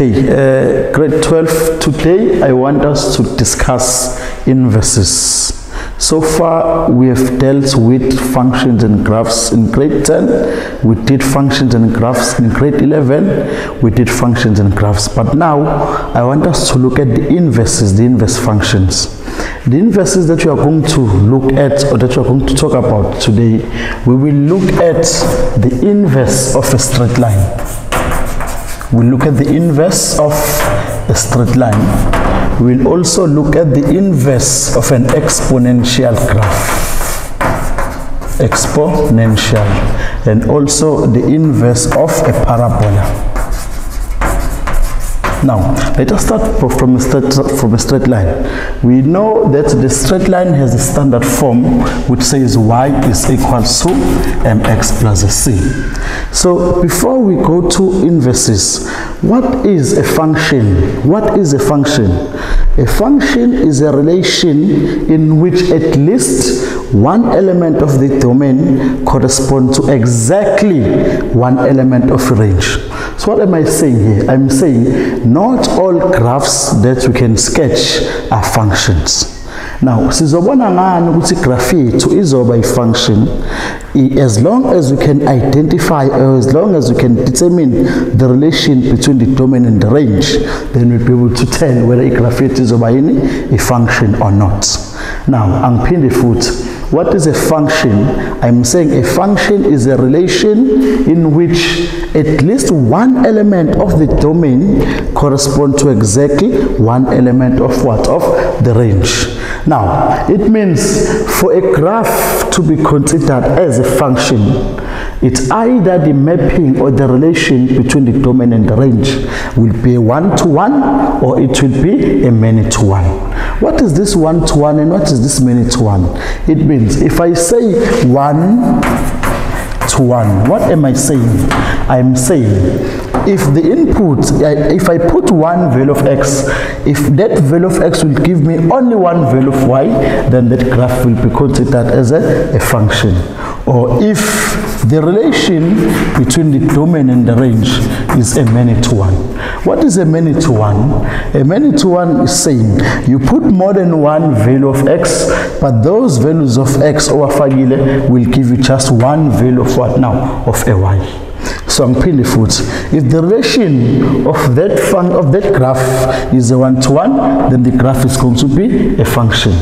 Okay, uh, grade 12, today I want us to discuss inverses. So far we have dealt with functions and graphs in grade 10, we did functions and graphs in grade 11, we did functions and graphs. But now I want us to look at the inverses, the inverse functions. The inverses that you are going to look at or that you are going to talk about today, we will look at the inverse of a straight line. We'll look at the inverse of a straight line. We'll also look at the inverse of an exponential graph. Exponential. And also the inverse of a parabola. Now, let us start from a, straight, from a straight line. We know that the straight line has a standard form which says y is equal to mx plus c. So, before we go to inverses, what is a function? What is a function? A function is a relation in which at least one element of the domain corresponds to exactly one element of range. So what am I saying here? I'm saying not all graphs that we can sketch are functions. Now, sizobona ngani ukuthi graph yethu izoba i-function as long as we can identify or as long as we can determine the relation between the domain and the range, then we'll be able to tell whether i-graph yethu izoba yini i-function or not. Now, angiphinde futhi what is a function? I'm saying a function is a relation in which at least one element of the domain corresponds to exactly one element of what? Of the range. Now, it means for a graph to be considered as a function, it's either the mapping or the relation between the domain and the range will be one-to-one or it will be a many-to-one. -one. What is this one-to-one and what is this many-to-one? -one? It means if I say one to one, what am I saying? I'm saying if the input, if I put one value of x, if that value of x will give me only one value of y, then that graph will be considered as a, a function. Or if the relation between the domain and the range is a many to one. What is a many to one? A many to one is saying you put more than one value of x, but those values of x or fagile will give you just one value of what now? Of a y. So ngiphinde futhi if the relation of that fun of that graph is a one to one then the graph is going to be a function.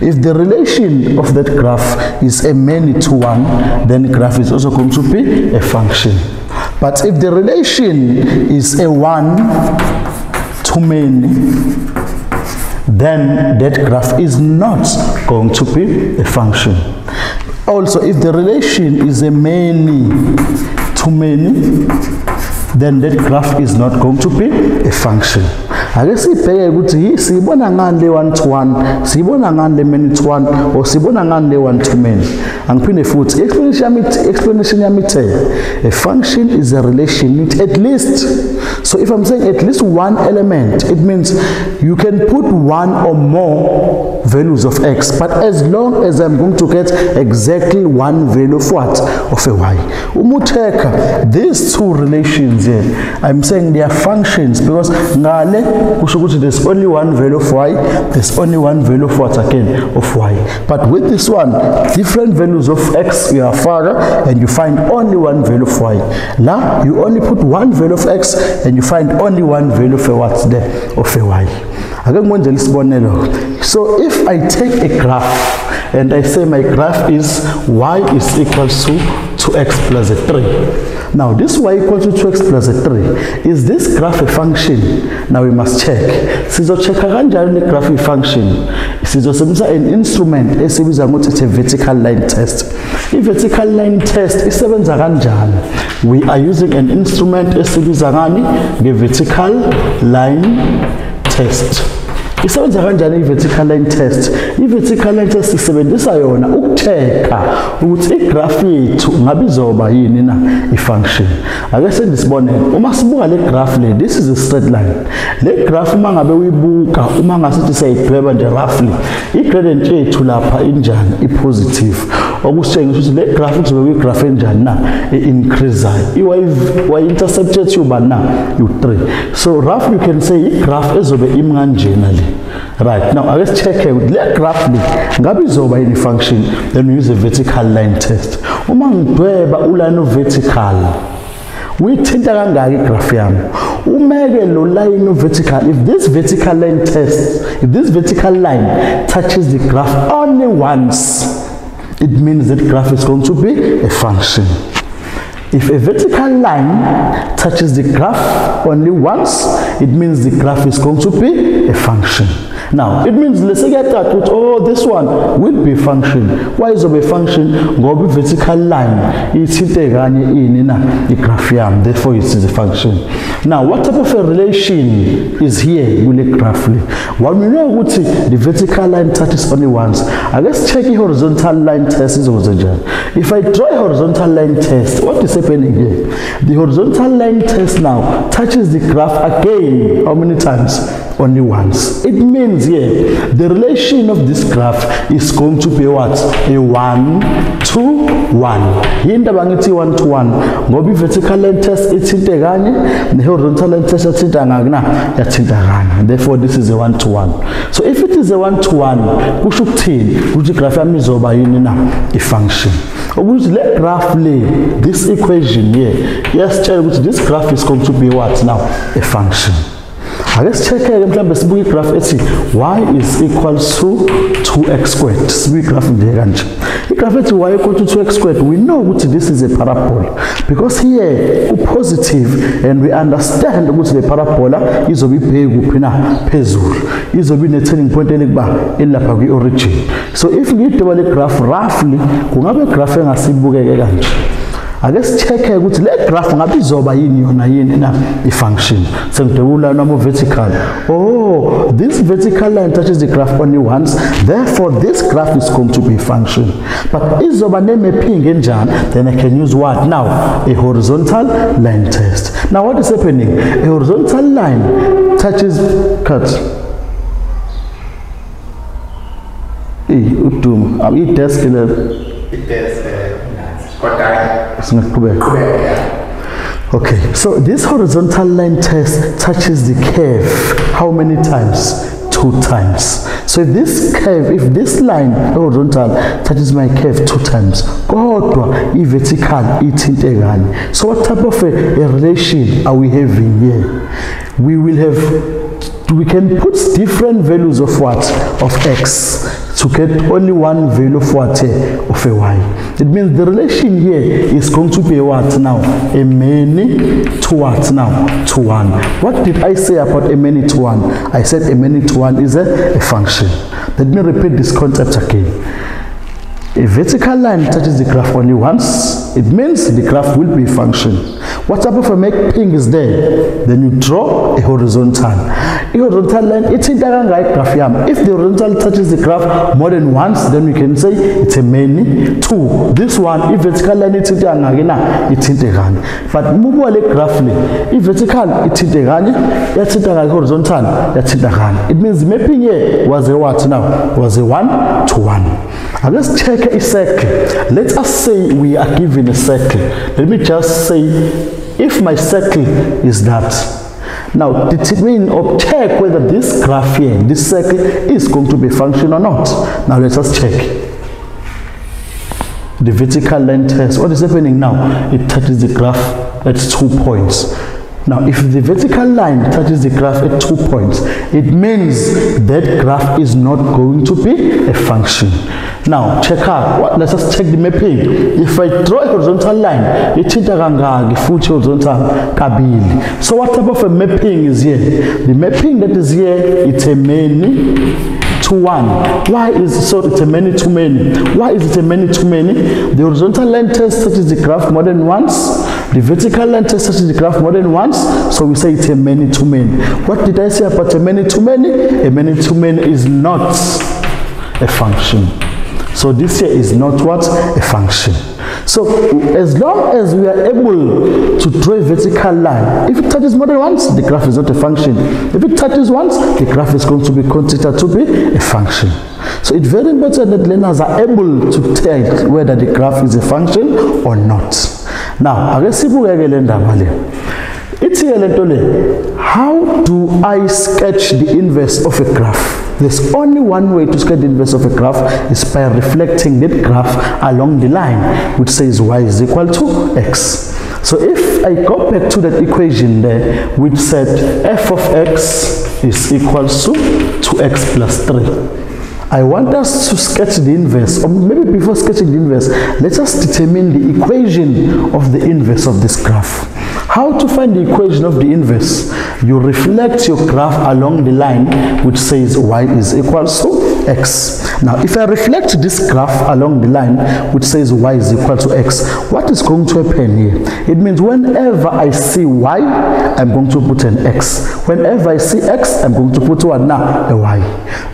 If the relation of that graph is a many to one then the graph is also going to be a function. But if the relation is a one to many then that graph is not going to be a function. Also if the relation is a many too many, then that graph is not going to be a function. ake sibheke ukuthi siyibona ngani le one to one? Siyibona ngani le many to one? Or siyibona ngani le one to many? Angiphinde futhi explanation yami ithe a function is a relation at least so if i'm saying at least one element it means you can put one or more values of x but as long as i'm going to get exactly one value of what? Of a y. Umuteka, these two relations here i'm saying they are functions because there's only one value of y there's only one value of what again? Of y. But with this one different values of x uyafaka and you find only one value of y. La you only put one value of x and you find only one value of what? There of a y so if i take a graph and i say my graph is y is equal to 2x plus a 3 Now this y equal to 2x plus a 3. Is this graph a function? Now we must check. Sizochecka kanjani graph a function? Sizosebenzisa an instrument esibiza ngokuthi it's a vertical line test. I-vertical line test isebenza kanjani? We are using an instrument esibiza ngani? Nge-vertical line test. Isebenza kanjani i-vertical line test? I-vertical line test isebenzisa yona ukutheka ukuthi igraph yethu ngabe izoba yini na i-function. Ake sendisibonele uma sibuka le graph le this is a straight line. Le graph uma ngabe uyibuka uma ngasithi siyayidweba nje roughly i-gradient yethu lapha injani? I-positive. Okusitshengisa ukuthi le graph kuzobe kuyigraph enjani na? E-increasayo wayi-intercept yethu ubani na? U-3 so rough you can say igraph ezobe imi kanjena le. Right. Now ake si-check-e ukuthi le graph ngabe izoba yini function. Then we use a vertical line test. Uma ngidweba uline vertical. Uyithinta kangaki igraph yami umeke lo line vertical. If this vertical line test if this vertical line touches the graph only once it means that graph is going to be a function. If a vertical line touches the graph only once it means the graph is going to be a function now it means let's get that ukuthi oh this one will be function. Why izobe function? Ngoba i-vertical line ithinte kanye ini na i-graph therefore it is a function. Now what type of a relation is here kule graph le? One we know ukuthi the vertical line touches only once. Ake si-check i-horizontal line test izokwenze njani? If i draw a horizontal line test what is happening here? The horizontal line test now touches the graph again. How many times only once. It means here, the relation of this graph is going to be what? A 1 to 1. Yindaba ngithi 1 to 1 ngoba i-vertical line test ithinte kanye ne-horizontal line test yathinta ngaki na? Yathinta kanye. Therefore this is a 1 to 1 so if it is a 1 to 1 kusho ukuthini? Ukuthi igraph yami izoba yini na? I-function ukuthi le graph le this equation here iyasitshela ukuthi this graph is going to be what now? A function ake si-check-ke mhlawumbe sibuke igraph ethi y is equals to 2x squared. Sibuke igraph nje kanje. Igraph ethi y equal to 2x squared we know ukuthi this is a parabola because here u-positive and we understand ukuthi le parabola izobe ibheke kuphi na phezulu. Izobe ine-turning point elikuba elilapha kwi-origin. So if ngiyidweba le graph roughly kungabe igraph engasibukeke kanje. Ake si-check-e ukuthi le graph ngabe izoba yini yona yini na i-function sengidwebula noma vertical. Oh this vertical line touches the graph only once therefore this graph is going to be a function. But izoba ne-mapping enjani then i can use what now? A horizontal line test. Now what is happening? A horizontal line touches cut. Uduma i-desk le Okay, so this horizontal line test touches the curve how many times? Two times. So if this curve, if this line horizontal touches my curve two times, kodwa i-vertical ithinte kanye. So what type of a, a relation are we having here? We will have, we can put different values of what? Of x to get only one value what of a y. It means the relation here is going to be what now? A many to what now? To one. What did I say about a many to one? I said a many to one is a, a function. Let me repeat this concept again. A vertical line touches the graph only once, it means the graph will be a function. What type of a mapping is there? Then you draw a horizontal. Horizontal line, ithinta kangaka graph. If the horizontal touches the graph more than once, then we can say it's a many. Two, this one, if vertical line ithinta kangaki na, ithinte kanye. But mubuka le graph le, if vertical ithinte kanye, yathinta kanye horizontal, yathinta kanye. It means mapping here was a what now? Was a one to one. Now let's check a circle. Let us say we are given a circle. Let me just say if my circle is that. Now determine or check whether this graph here, this circle is going to be function or not. Now let us check. The vertical line test. What is happening now? It touches the graph at two points. Now, if the vertical line touches the graph at two points, it means that graph is not going to be a function. Now, check out. Let's just check the mapping. If I draw a horizontal line, ithinta kangaki futhi horizontal kabili. So what type of a mapping is here? The mapping that is here, it's a many to one. Why is so it's a many to many? Why is it a many to many? The horizontal line test the graph more than once. The vertical line test the graph more than once. So we say it's a many to many. What did I say about a many to many? A many to many is not a function. So this here is not what? A function. So as long as we are able to draw a vertical line, if it touches more than once, the graph is not a function. If it touches once, the graph is going to be considered to be a function. So it's very important that learners are able to tell whether the graph is a function or not. Now, ake sibukeke le ndaba le. Ithi-ke le le, how do I sketch the inverse of a graph? There's only one way to sketch the inverse of a graph is by reflecting that graph along the line which says y is equal to x. So if I go back to that equation there which said f of x is equal to 2x plus 3. I want us to sketch the inverse, or maybe before sketching the inverse, let us determine the equation of the inverse of this graph. How to find the equation of the inverse? You reflect your graph along the line which says y is equal to x. Now, if I reflect this graph along the line which says y is equal to x, what is going to happen here? It means whenever I see y, I'm going to put an x. Whenever I see x, I'm going to put what now? A y.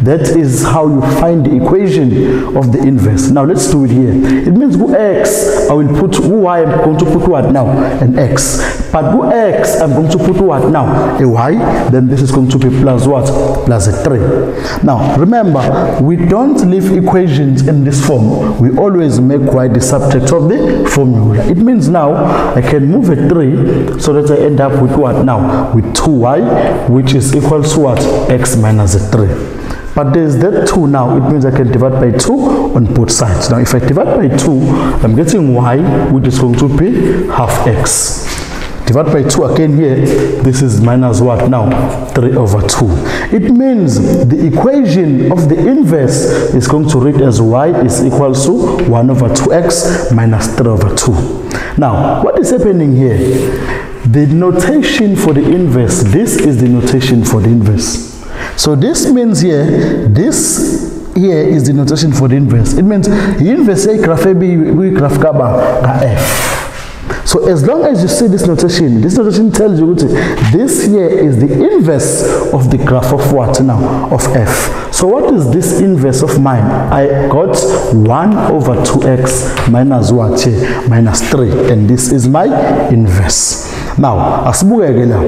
That is how you find the equation of the inverse. Now, let's do it here. It means go x, I will put y, I'm going to put what now? An x. But go x, I'm going to put what now? A y. Then this is going to be plus what? Plus a 3. Now, remember, we don't leave equations in this form. We always make y the subject of the formula. It means now I can move a 3 so that I end up with what now? With 2y, which is equal to what? x minus a 3. But there's that 2 now, it means I can divide by 2 on both sides. Now if I divide by 2, I'm getting y, which is going to be half x. Divide by 2 again here, this is minus what now? 3 over 2. It means the equation of the inverse is going to read as y is equal to 1 over 2x minus 3 over 2. Now, what is happening here? The notation for the inverse, this is the notation for the inverse. So this means here, this here is the notation for the inverse. It means inverse graph A B graph kaba f. So as long as you see this notation, this notation tells you this here is the inverse of the graph of what now? Of f. So what is this inverse of mine? I got 1 over 2x minus what here? Minus 3. And this is my inverse. Now, asibukeke la.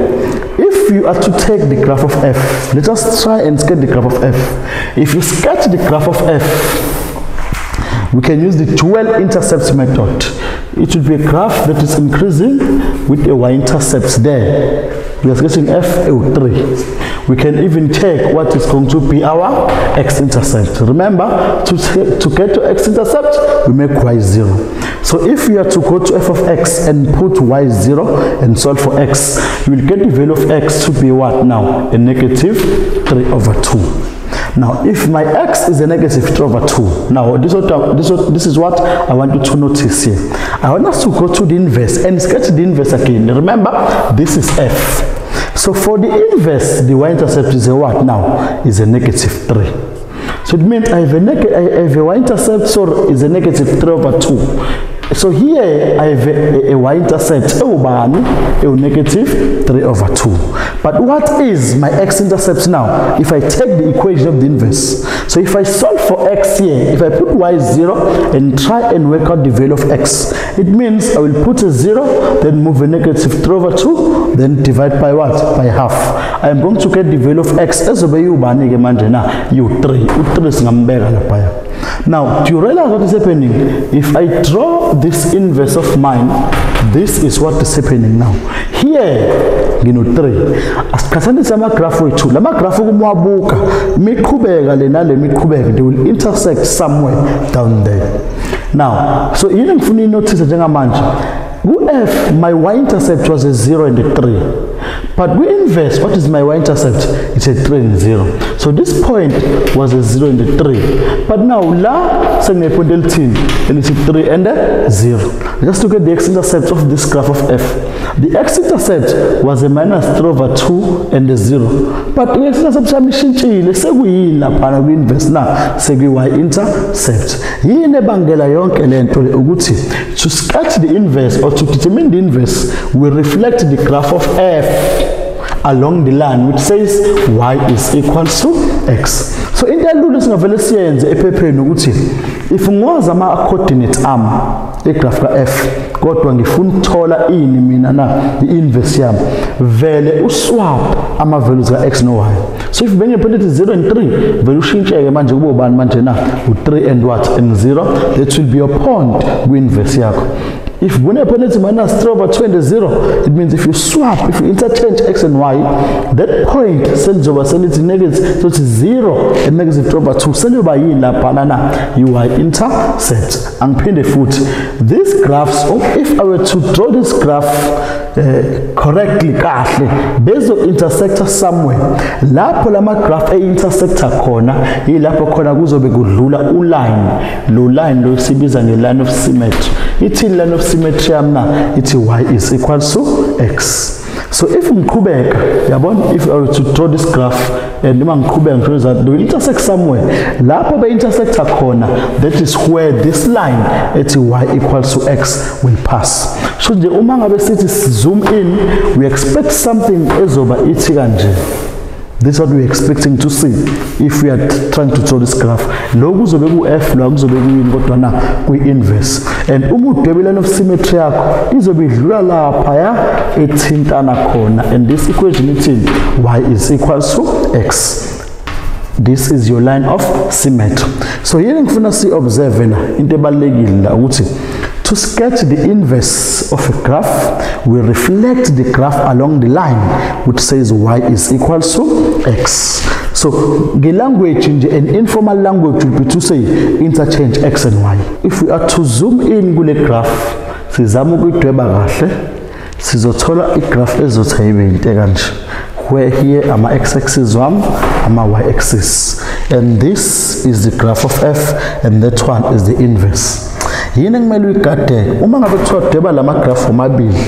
If you are to take the graph of f, let us try and sketch the graph of f. If you sketch the graph of f, we can use the dual intercepts method. It should be a graph that is increasing with a y-intercepts there. We are sketching FO3. We can even take what is going to be our x-intercept. Remember, to, to get to x-intercept, we make y0. So if we are to go to f of x and put y0 and solve for x, you will get the value of x to be what now? A negative 3 over 2. Now, if my x is a negative 3 over 2, now this, this, is what I want you to notice here. I want us to go to the inverse and sketch the inverse again. Remember, this is f. So for the inverse, the y-intercept is a what now? Is a negative 3. So it means I have a, I have a y-intercept, so is a negative 3 over 2. So here I have a, a, a y-intercept ewubani ewu-negative 3 over 2. But what is my x-intercept now? If I take the equation of the inverse. So if I solve for x here, if I put y 0 and try and work out the value of x, it means I will put a 0, then move a negative 3 over 2, then divide by what? By half. I am going to get the value of x ezobe iwubani-ke manje na u3. u3 singambeka. Now, do you realize what is happening? If I draw this inverse of mine, this is what is happening now. Here, ngino-3 asiqhathanise amagrafu wethu la magrafu kumwabuka. Imiqhubeka le nale miqhubeka they will intersect somewhere down there. Now so yini ngifuna inothise njengamanje? Ku-f my y-intercept was a 0 and a 3 but we inverse, what is my y-intercept? It's a 3 and 0. So this point was a 0 and a 3. But now, la point elithini, a 3 and a 0. Just look at the x-intercept of this graph of f. The x-intercept was a minus 3 over 2 and a 0. But the x-intercept sami ishintshile, sekuyini laphana kwi-inverse na, sekuyi-y-intercept. Yini ebangela yonke le nto ukuthi to sketch the inverse or to determine the inverse, we reflect the graph of f along the line which says y is equal to x. So into elula singavele siyenze ephepheni ukuthi if ngiwazi ama-coordinate am igraph ka-f kodwa ngifuna ukuthola ini mina na i-inverse yami vele uswap ama-values ka-x no-y. So if bengiphethe ethi 0 and 3 vele ushintsheke manje kube ubani manje na u-3 and what and 0 that will be your point kwi-inverse yakho. If Bune penalty minus 3 over 2 and 0, it means if you swap, if you interchange x and y, that point sends selizoba selithi negative, so it's 0 and negative 3 over 2. Seliyoba yini laphana na? UI intercept. Angiphinde futhi. These graphs, oh, if I were to draw this graph uh, correctly kahle bezo intersector somewhere lapho lama graph e intersector khona yilapho khona kuzobe kudlula uline lo line sibiza nge line of symmetry ithi line of symmetry yamna ithi y is equals to x. So if ngiqhubeka yabona? If I were to draw this graph and uma ngiqhubeka ngisho they intersect somewhere lapho be intersecta khona that is where this line ethi y equals to x will pass. So nje uma ngabe sithi zoom in we expect something ezoba ithi kanje This is what we're expecting to see if we are trying to draw this graph. Lo kuzobe ku-F lo kuzobe kuyini kodwa na kwi-inverse. And uma udwebe of symmetry yakho izobe idlula lapha ya ethintana khona and this equation ithini y is equals to x. This is your line of symmetry. So yini ngifuna si observe na into ebalekile la ukuthi To sketch the inverse of a graph, we reflect the graph along the line which says y is equal to x. So, the language in an informal language would be to say interchange x and y. If we are to zoom in on kule graph, sizama ukuyidweba kahle, sizothola igraph ezothi ibe into kanje. Where here ama x axis wami, ama y axis. And this is the graph of f and that one is the inverse. Yini ekumele uyigadele uma ngabe kuthiwa dweba lama graph omabili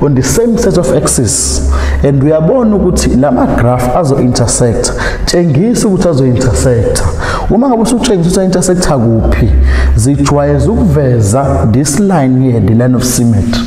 on the same set of axes and uyabona ukuthi lama graph azo intersect tshengisa ukuthi azo intersect uma ngabe usutshengisa ukuthi intersect kuphi zijwayeza ukuveza this line here the line of symmetry.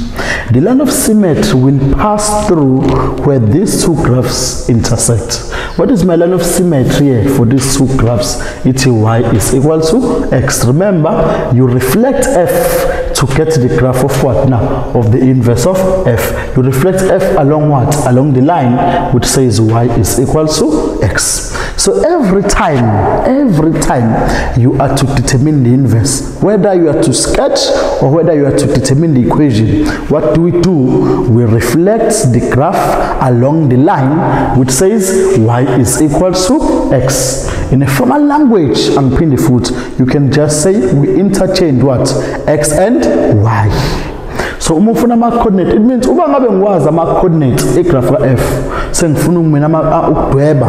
The line of symmetry will pass through where these two graphs intersect What is my line of symmetry here for these two graphs? It's y is equal to x. Remember, you reflect f to get the graph of what now? Of the inverse of f. You reflect f along what? Along the line which says y is equal to x. So every time, every time you are to determine the inverse, whether you are to sketch or whether you are to determine the equation, what do we do? We reflect the graph along the line which says y is equal to x. In a formal language, and pin the foot, you can just say we interchange what? x and y. so uma ufuna ama-coordinate. It means uba ngabe ngikwazi ama-coordinates egraph ka-f sengifuna mina ukudweba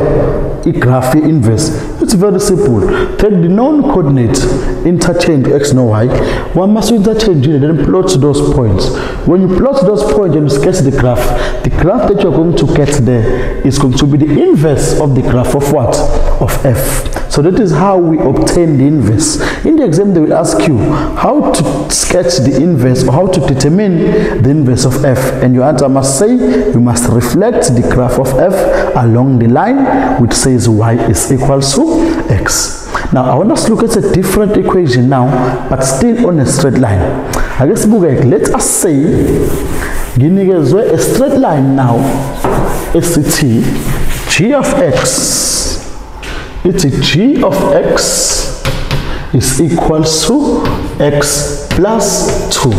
igraph ye-inverse. It's very simple. Take the known coordinate interchange x no y. One must interchange it then plot those points. When you plot those points and you sketch the graph the graph that you're going to get there is going to be the inverse of the graph of what of f so that is how we obtain the inverse. In the exam, they will ask you how to sketch the inverse or how to determine the inverse of f. And your answer must say you must reflect the graph of f along the line which says y is equal to x. Now, I want us to look at a different equation now, but still on a straight line. I guess let us say nginikezwe a straight line now esithi g of x it's g of x is equal to x plus 2.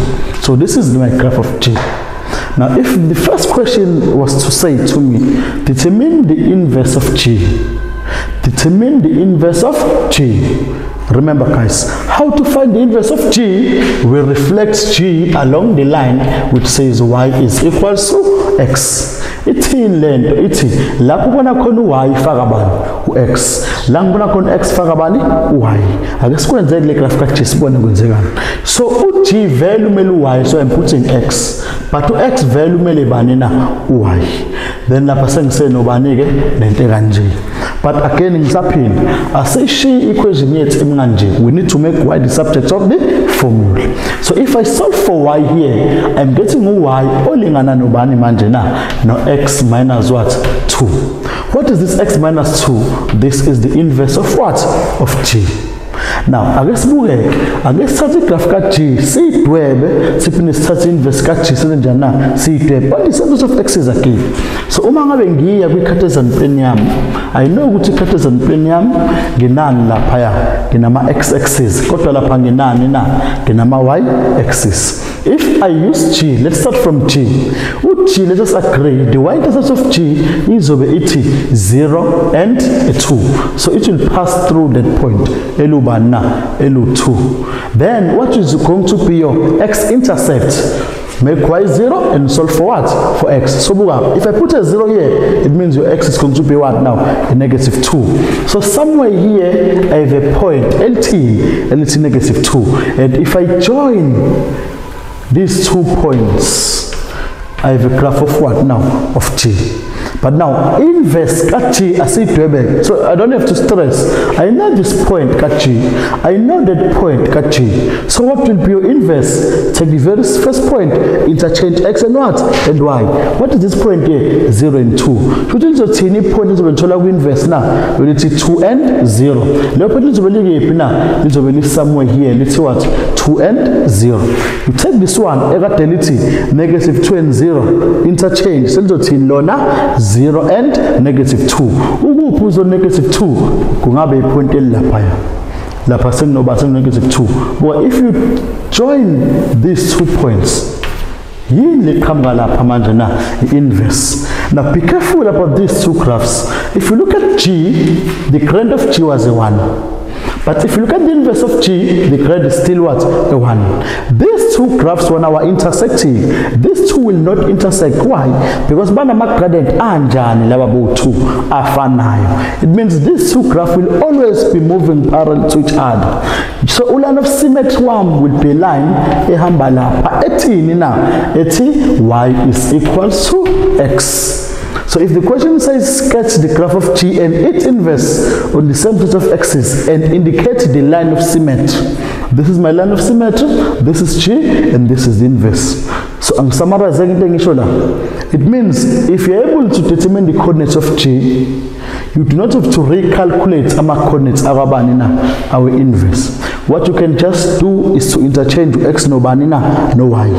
So this is my graph of g. Now if the first question was to say to me, determine the inverse of g. Determine the inverse of g. Remember guys, how to find the inverse of g? We reflect g along the line which says y is equal to x. ithini lento ithi lapho ubona khona u-y faka bani u-x la ngibona khona x faka bani u-y ake sikwenze kule graph ka-g sibone kwenzekani so u-g vele umele u-y so I'm putting x. But u-x vele umele bani na u-y then lapha sengisenobani-ke nento kanje but again ngisaphinda asishiyi equation yethu emkanje we need to make y the subject of the formula. So if i solve for y here i'm getting u-y olingana nobani manje na no x minus what? 2 what is this x minus 2 this is the inverse of what? Of g now ake sibuke ake sithathe igraph ka-g siyidwebe siphinde sithathe inverse ka-g senze njani na siyidwebe but i-surface of x is again so uma ngabe ngiya kwi-cartesian plane yami i know ukuthi i-cartesian plane yami nginani laphaya? Nginama-x axis kodwa lapha nginani na? Nginama-y axis if i use g let's start from g. U-g let us agree the y-intercept of g izobe ithi 0 and a 2 so it will pass through that point. Elubani na elu2 then what is going to be your x-intercept make y 0 and solve for what? For x. So if I put a 0 here, it means your x is going to be what now? A negative 2. So somewhere here, I have a point, LT, and it's negative 2. And if I join these two points, I have a graph of what now? Of t. But now, inverse kachi asiyidwebe. So I don't have to stress. I know this point kachi. I know that point kachi. So what will be your inverse? Take the very first point, interchange x and what? And y. What is this point here? 0 and 2. Futhi lizothini point lizobe lithola ku-inverse na? Lithi 2 and 0. Leyo point lizobe likephi na? Lizobe li somewhere here. Lithi what? 2 and 0. You take this one, ekade lithi negative 2 and 0. Interchange. Selizothini lona? 0 and negative 2 ukuphi uzo negative 2 kungabe ipoint elilaphaya lapha sekunoba senu-negative 2 but if you join these two points yini liqhamuka lapha manje na? I-inverse. Now be careful about these two graphs. If you look at g the grade of g was a 1 But if you look at the inverse of g, the grade is still what? A 1. These two graphs, when are intersecting, these two will not intersect. Why? Because banama gradient anjani laba bo-2 afanayo. It means these two graphs will always be moving parallel to each other. So uline of symmetry wam will be a line ehamba lapha ethini na y is equals to x. So if the question says sketch the graph of G and its inverse on the same set of axes and indicate the line of symmetry. This is my line of symmetry, this is G and this is the inverse. So I'm summarizing it It means if you're able to determine the coordinates of G, you do not have to recalculate our coordinates our inverse what you can just do is to interchange x no y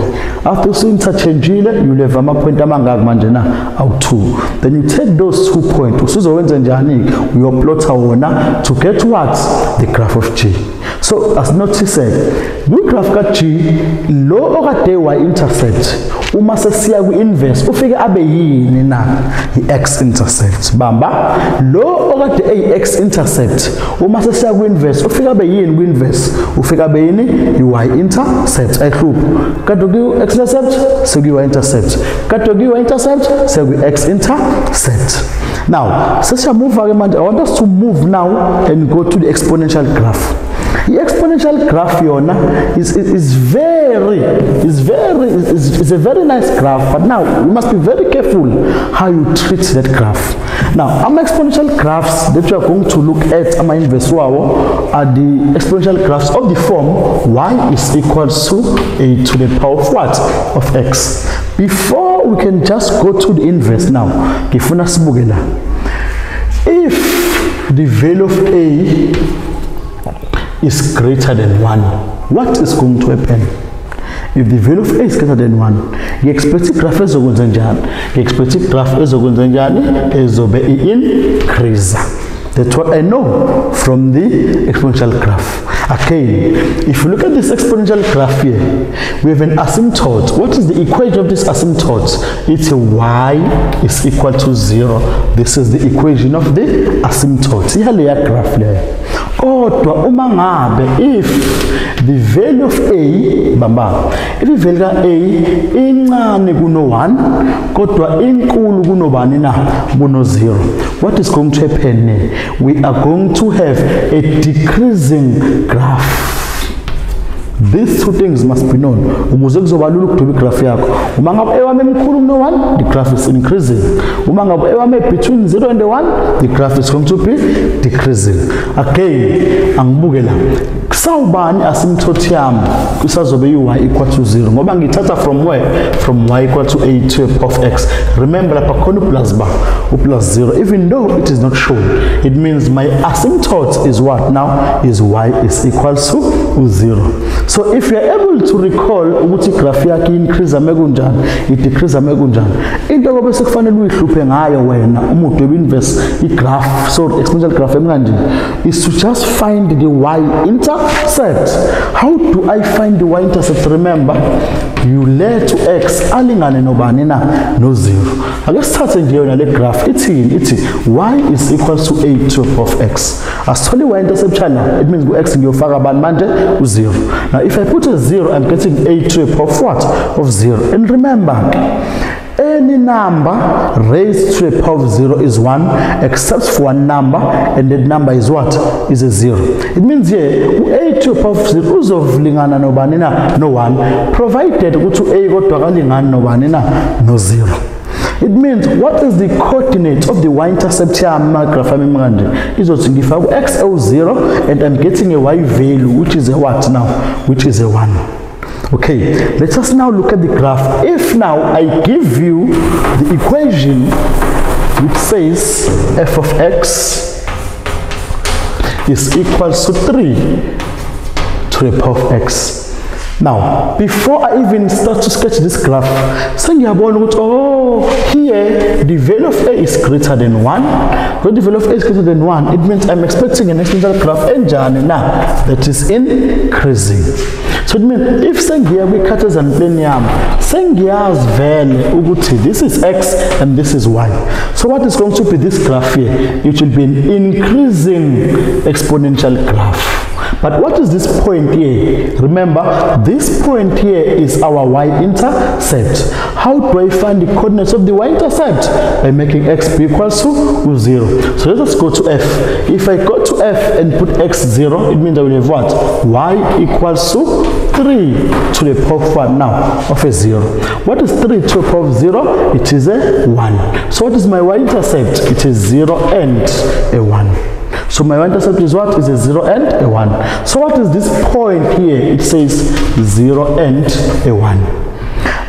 after you interchangeile you'll have ama-point amangaki manje na awu-2 then you take those two point usuzowenza njani? Uyoplotha wona to get what? The graph of g so as notice kwi-graph ka-g lo okade y-intercept uma sesiya kwi-inverse ufike abe yini na i-x intercept. Bamba lo okade eyi-x intercept uma sesiya kwi-inverse ufike abe yini kwi-inverse ufike abe yini i-y intercept. Ayihluphi kade ku-x intercept sekuyi-y intercept. Kade kuyi-y intercept sekuyi-x intercept. Now sesiyamuva-ke manje i want us to move now and go to the exponential graph i-exponential graph yona is, is, is very is very is, is a very nice graph but now you must be very careful how you treat that graph. Now our exponential graphs that we are going to look at ama-inverse wawo are the exponential graphs of the form y is equal to a to the power of what? Of x. Before we can just go to the inverse now if the value of a is greater than 1, what is going to happen? If the value of a is greater than 1, ngi-expect graph ezokwenza njani? Ngi-expect graph ezokwenza njani? That's what I know from the exponential graph. Again, if you look at this exponential graph here, we have an asymptote. What is the equation of this asymptote? It's y is equal to 0. This is the equation of the asymptote. Iya leya graph leyo. Kodwa uma ngabe if the value of a bamba if ivalue ka a incane kuno 1 kodwa inkulu kunobani na? Kuno 0 what is going to happen? We are going to have a decreasing graph. These two things must be known. Ukuze kuzoba lula ukudweba igraph yakho uma ngabe ewami emkhulu kuno-1 the graph is increasing. Uma ngabe ewami between 0 and 1 the graph is going to be decreasing. Again angibuke la sawubani asymptote yami kusazobe yi-y equal to 0 ngoba ngithatha from where from y equal to a to of x. Remember lapha khona uplus bar uplus 0 even though it is not shown it means my asymptote is what now? Is y is equal to 0 so if you are able to recall ukuthi igraph yakhe i-increase ame kunjani i-decrease ame kunjani into kobe sekufanele uyihluphe ngayo wena uma udweba inverse igraph so exponential graph emkanje is to just find the y intercept how do i find the y intercept remember you let to x alingane nobani na? No-0 ake sithathe nje yona le graph. Ithini ithi y is equal to a power of x. Asithole y intercept chana it means ku-x ngiyofaka bani manje u-0 now if i put a 0 i'm getting a power of what? Of 0 and remember any number raised to a power of 0 is 1 except for one number and that number is what? Is a 0 it means here u-a to a power of 0 uzovulingana nobani na? No-1 provided ukuthi u-a kodwa kalingani nobani na? No-0 it means what is the coordinate of the y-intercept yami magraph yami manje izothi ngifaka u-x ewu-0 and i'm getting a y value which is a what now? Which is a 1 Okay, let us now look at the graph. If now I give you the equation which says f of x is equal to 3 to the power of x. Now, before I even start to sketch this graph, sengiyabona ukuthi oh, here the value of a is greater than 1. When the value of a is greater than 1, it means I'm expecting an exponential graph enjani na that is increasing. So it means if sengiya kwi-cartesian plane yami sengiyazi vele ukuthi this is x and this is y. So what is going to be this graph here? It will be an increasing exponential graph. But what is this point here? Remember, this point here is our y-intercept. How do I find the coordinates of the y-intercept? By making x be equals to 0. So let us go to f. If I go to f and put x 0, it means I will have what? y equals to 3 to the power of what now? Of a 0. What is 3 to the power of 0? It is a 1. So what is my y-intercept? It is 0 and a 1. So my y-intercept is what? Is a 0 and a 1. So what is this point here? It says 0 and a 1.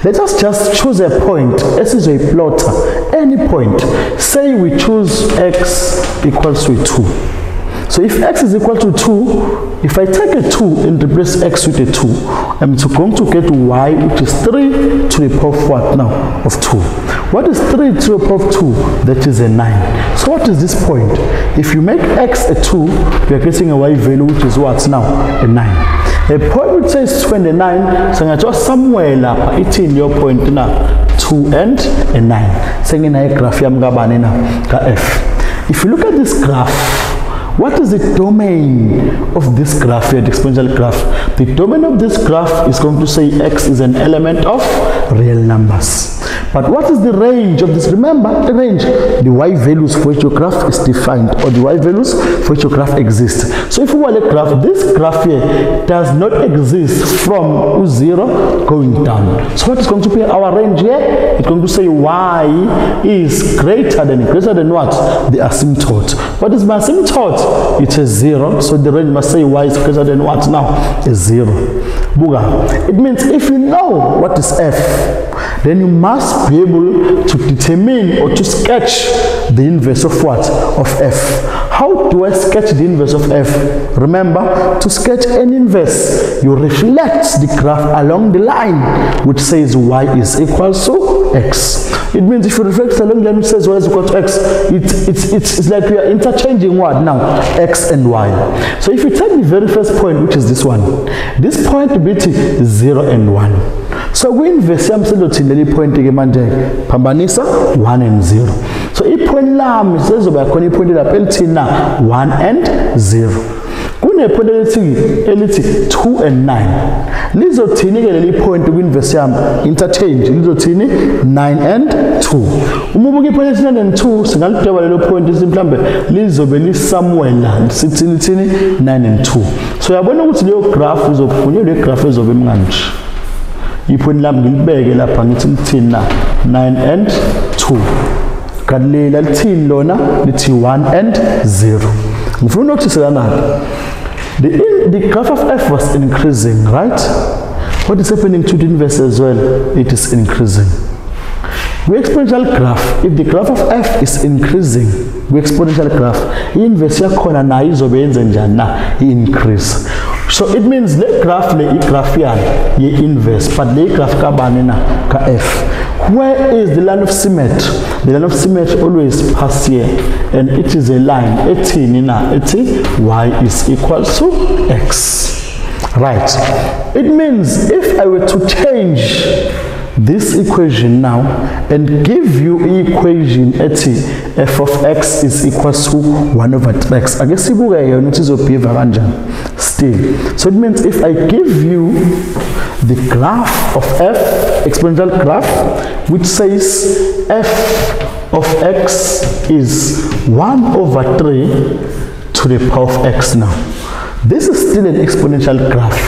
Let us just choose a point. This is a plotter. Any point. Say we choose x equals to 2. So if x is equal to 2, if I take a 2 and replace x with a 2, I'm going to get y which is 3 to the power of what now? Of 2. What is 3 to the power of 2? That is a 9. So what is this point? If you make x a 2, you are getting a y value which is what now? A 9. A point which says 29, so you are just somewhere lapha ithini your point na 2 and a 9. Senginayo graph yami kabani na ka f. If you look at this graph, what is the domain of this graph here, the exponential graph? The domain of this graph is going to say x is an element of real numbers. But what is the range of this? Remember the range. The y values for which your graph is defined or the y values for which your graph exists. So if you want a graph, this graph here does not exist from 0 going down. So what is going to be our range here? It's going to say y is greater than, greater than what? The asymptote. What is my asymptote? It is 0. So the range must say y is greater than what now? Is 0. Buga. It means if you know what is f, then you must be able to determine or to sketch the inverse of what? Of f. How do I sketch the inverse of f? Remember, to sketch an inverse, you reflect the graph along the line which says y is equal to x. It means if you reflect the line which says y is equal to x, it, it's, it's, it's like we are interchanging what now? x and y. So if you take the very first point, which is this one, this point will be 0 and 1. so kwi-inverse yami selothini leli point ke manje phambanisa 1 and 0 so ipoint lami sezoba khona ipoint lapha elithini na 1 and 0 kunephone elithi elithi 2 and 9 lizothini ke leli point kwinverse yami? Interchange lizothini? 9 and 2 uma ubuka iphone elithi 9 and 2 singalidweba lelo point lithi mhlambe lizobe li somewhere la sithi lithini? 9 and 2 so uyabona ukuthi leyo graph izophunyelwa le graph ezobe imkanje iphone lami ngilibeke lapha ngithi lithini na? 9 and 2 kanti lela lithini lona? Lithi 1 and 0 ngifuna ukuthi sikanaka the, the graph of f was increasing right? What is happening to the inverse as well? It is increasing. Kwi-exponential graph. If the graph of f is increasing kwi-exponential graph. I-inverse yakhona nayo izobe na i-increase so it means le graph le i-graph yayo ye-inverse but le i-graph kabani na ka-f where is the line of symmetry the line of symmetry always pass here and it is a line ethini na ethi y is equal to x. Right. It means if i were to change this equation now and give you equation ethi f of x is equal to 1 over 3x ake sibuke yona ukuthi izobhihave kanjani still. So it means if i give you the graph of f exponential graph which says f of x is 1 over 3 to the power of x now. This is still an exponential graph.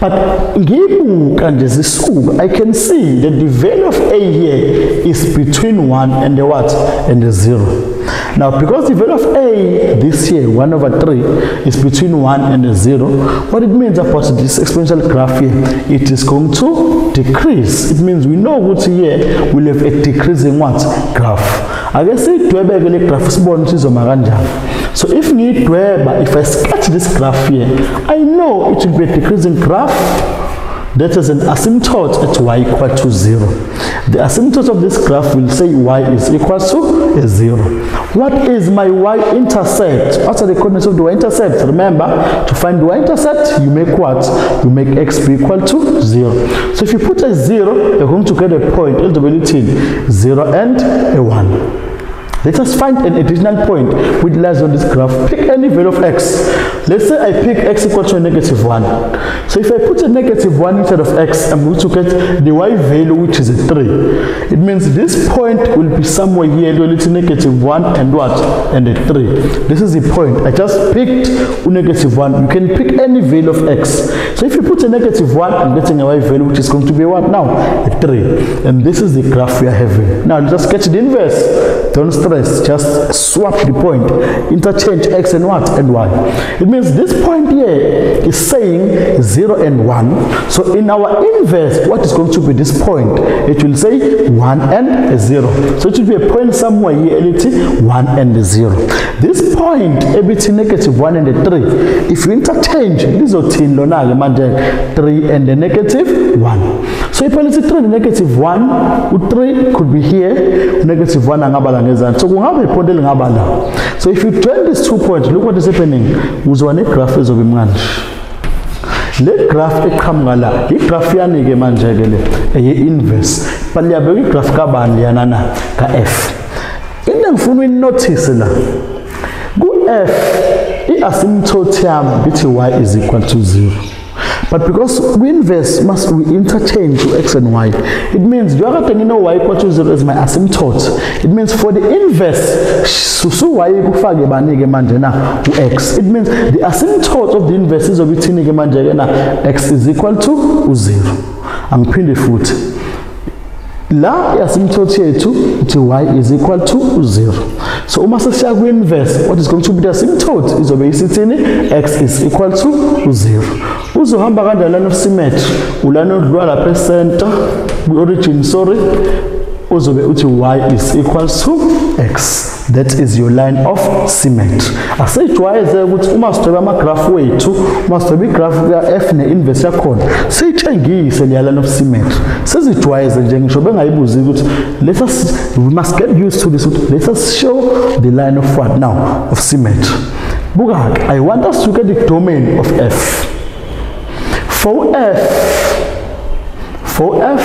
But ngibuka i can see that the value of a here is between 1 and the what? And the 0 now because the value of a this year, 1 over 3 is between 1 and 0 what it means about this exponential graph here it is going to decrease. It means we know what here we'll have a decreasing what? Graph. Ake siyidwebeke le graph sibone ukuthi izoma kanjani so if need ngiyidweba if i sketch this graph here i know it will be a decreasing graph that is an asymptote at y equal to 0. The asymptote of this graph will say y is equal to a 0. What is my y-intercept? What are the coordinates of the y-intercept? Remember, to find the y-intercept, you make what? You make x be equal to 0. So if you put a 0, you're going to get a point, LW 0 and a 1. Let us find an additional point which lies on this graph. Pick any value of x. Let's say I pick x equal to a negative 1. So if I put a negative 1 instead of x, I'm going to get the y value which is a 3. It means this point will be somewhere here, it's negative 1 and what? And a 3. This is the point. I just picked negative 1. You can pick any value of x. So if you put a negative 1, I'm getting a y value which is going to be what now? A 3. And this is the graph we are having. Now just sketch the inverse. Don't just swap the point. Interchange x and what? And y. It means this point here is saying 0 and 1. So in our inverse, what is going to be this point? It will say 1 and 0. So it will be a point somewhere here, it 1 and 0. This point, between negative 1 and 3, if you interchange, this is 3 and the negative 1. So if it's 3 and negative 1, 3 could be here, negative 1 angabala ngezansi so kungaba iphonto elingaba la so if you join this two points look what is happening. Uzwa negraph ezobe imkanje le graph eqhamuka la igraph yani ke manje ke le eye-inverse. But graph ka kabani yana na ka-f. Into engifuna uyinotice la ku-f i-asymptote yami bithi y is equal to 0 But because we inverse must we interchange to x and y, it means know y equal to 0 as my asymptote. It means for the inverse, susu y kufake banike manje na x. It means the asymptote of the inverse is obithini ke x is equal to 0. Angiphinde futhi. La i-asymptote yethu uthi y is equal to 0. So uma sesiya ku-inverse, what is going to be the asymptote? Izobe isithini? x is equal to 0. Uzohamba of symmetry ulana odlula lapha ecenter kwi-origin sorry. Uzobe uthi y is equal to x. That is your line of symmetry aseyijwayeze ukuthi uma sidweba amagrafu wethu uma sidweba igrafu ka-f ne-inverse yakhona siyitshengise leya line of symmetry sizijwayeze nje ngisho bengayibuzi ukuthi let us we must get used to this let us show the line of what now? Of symmetry buka-ke i want us to get the domain of f for f. For f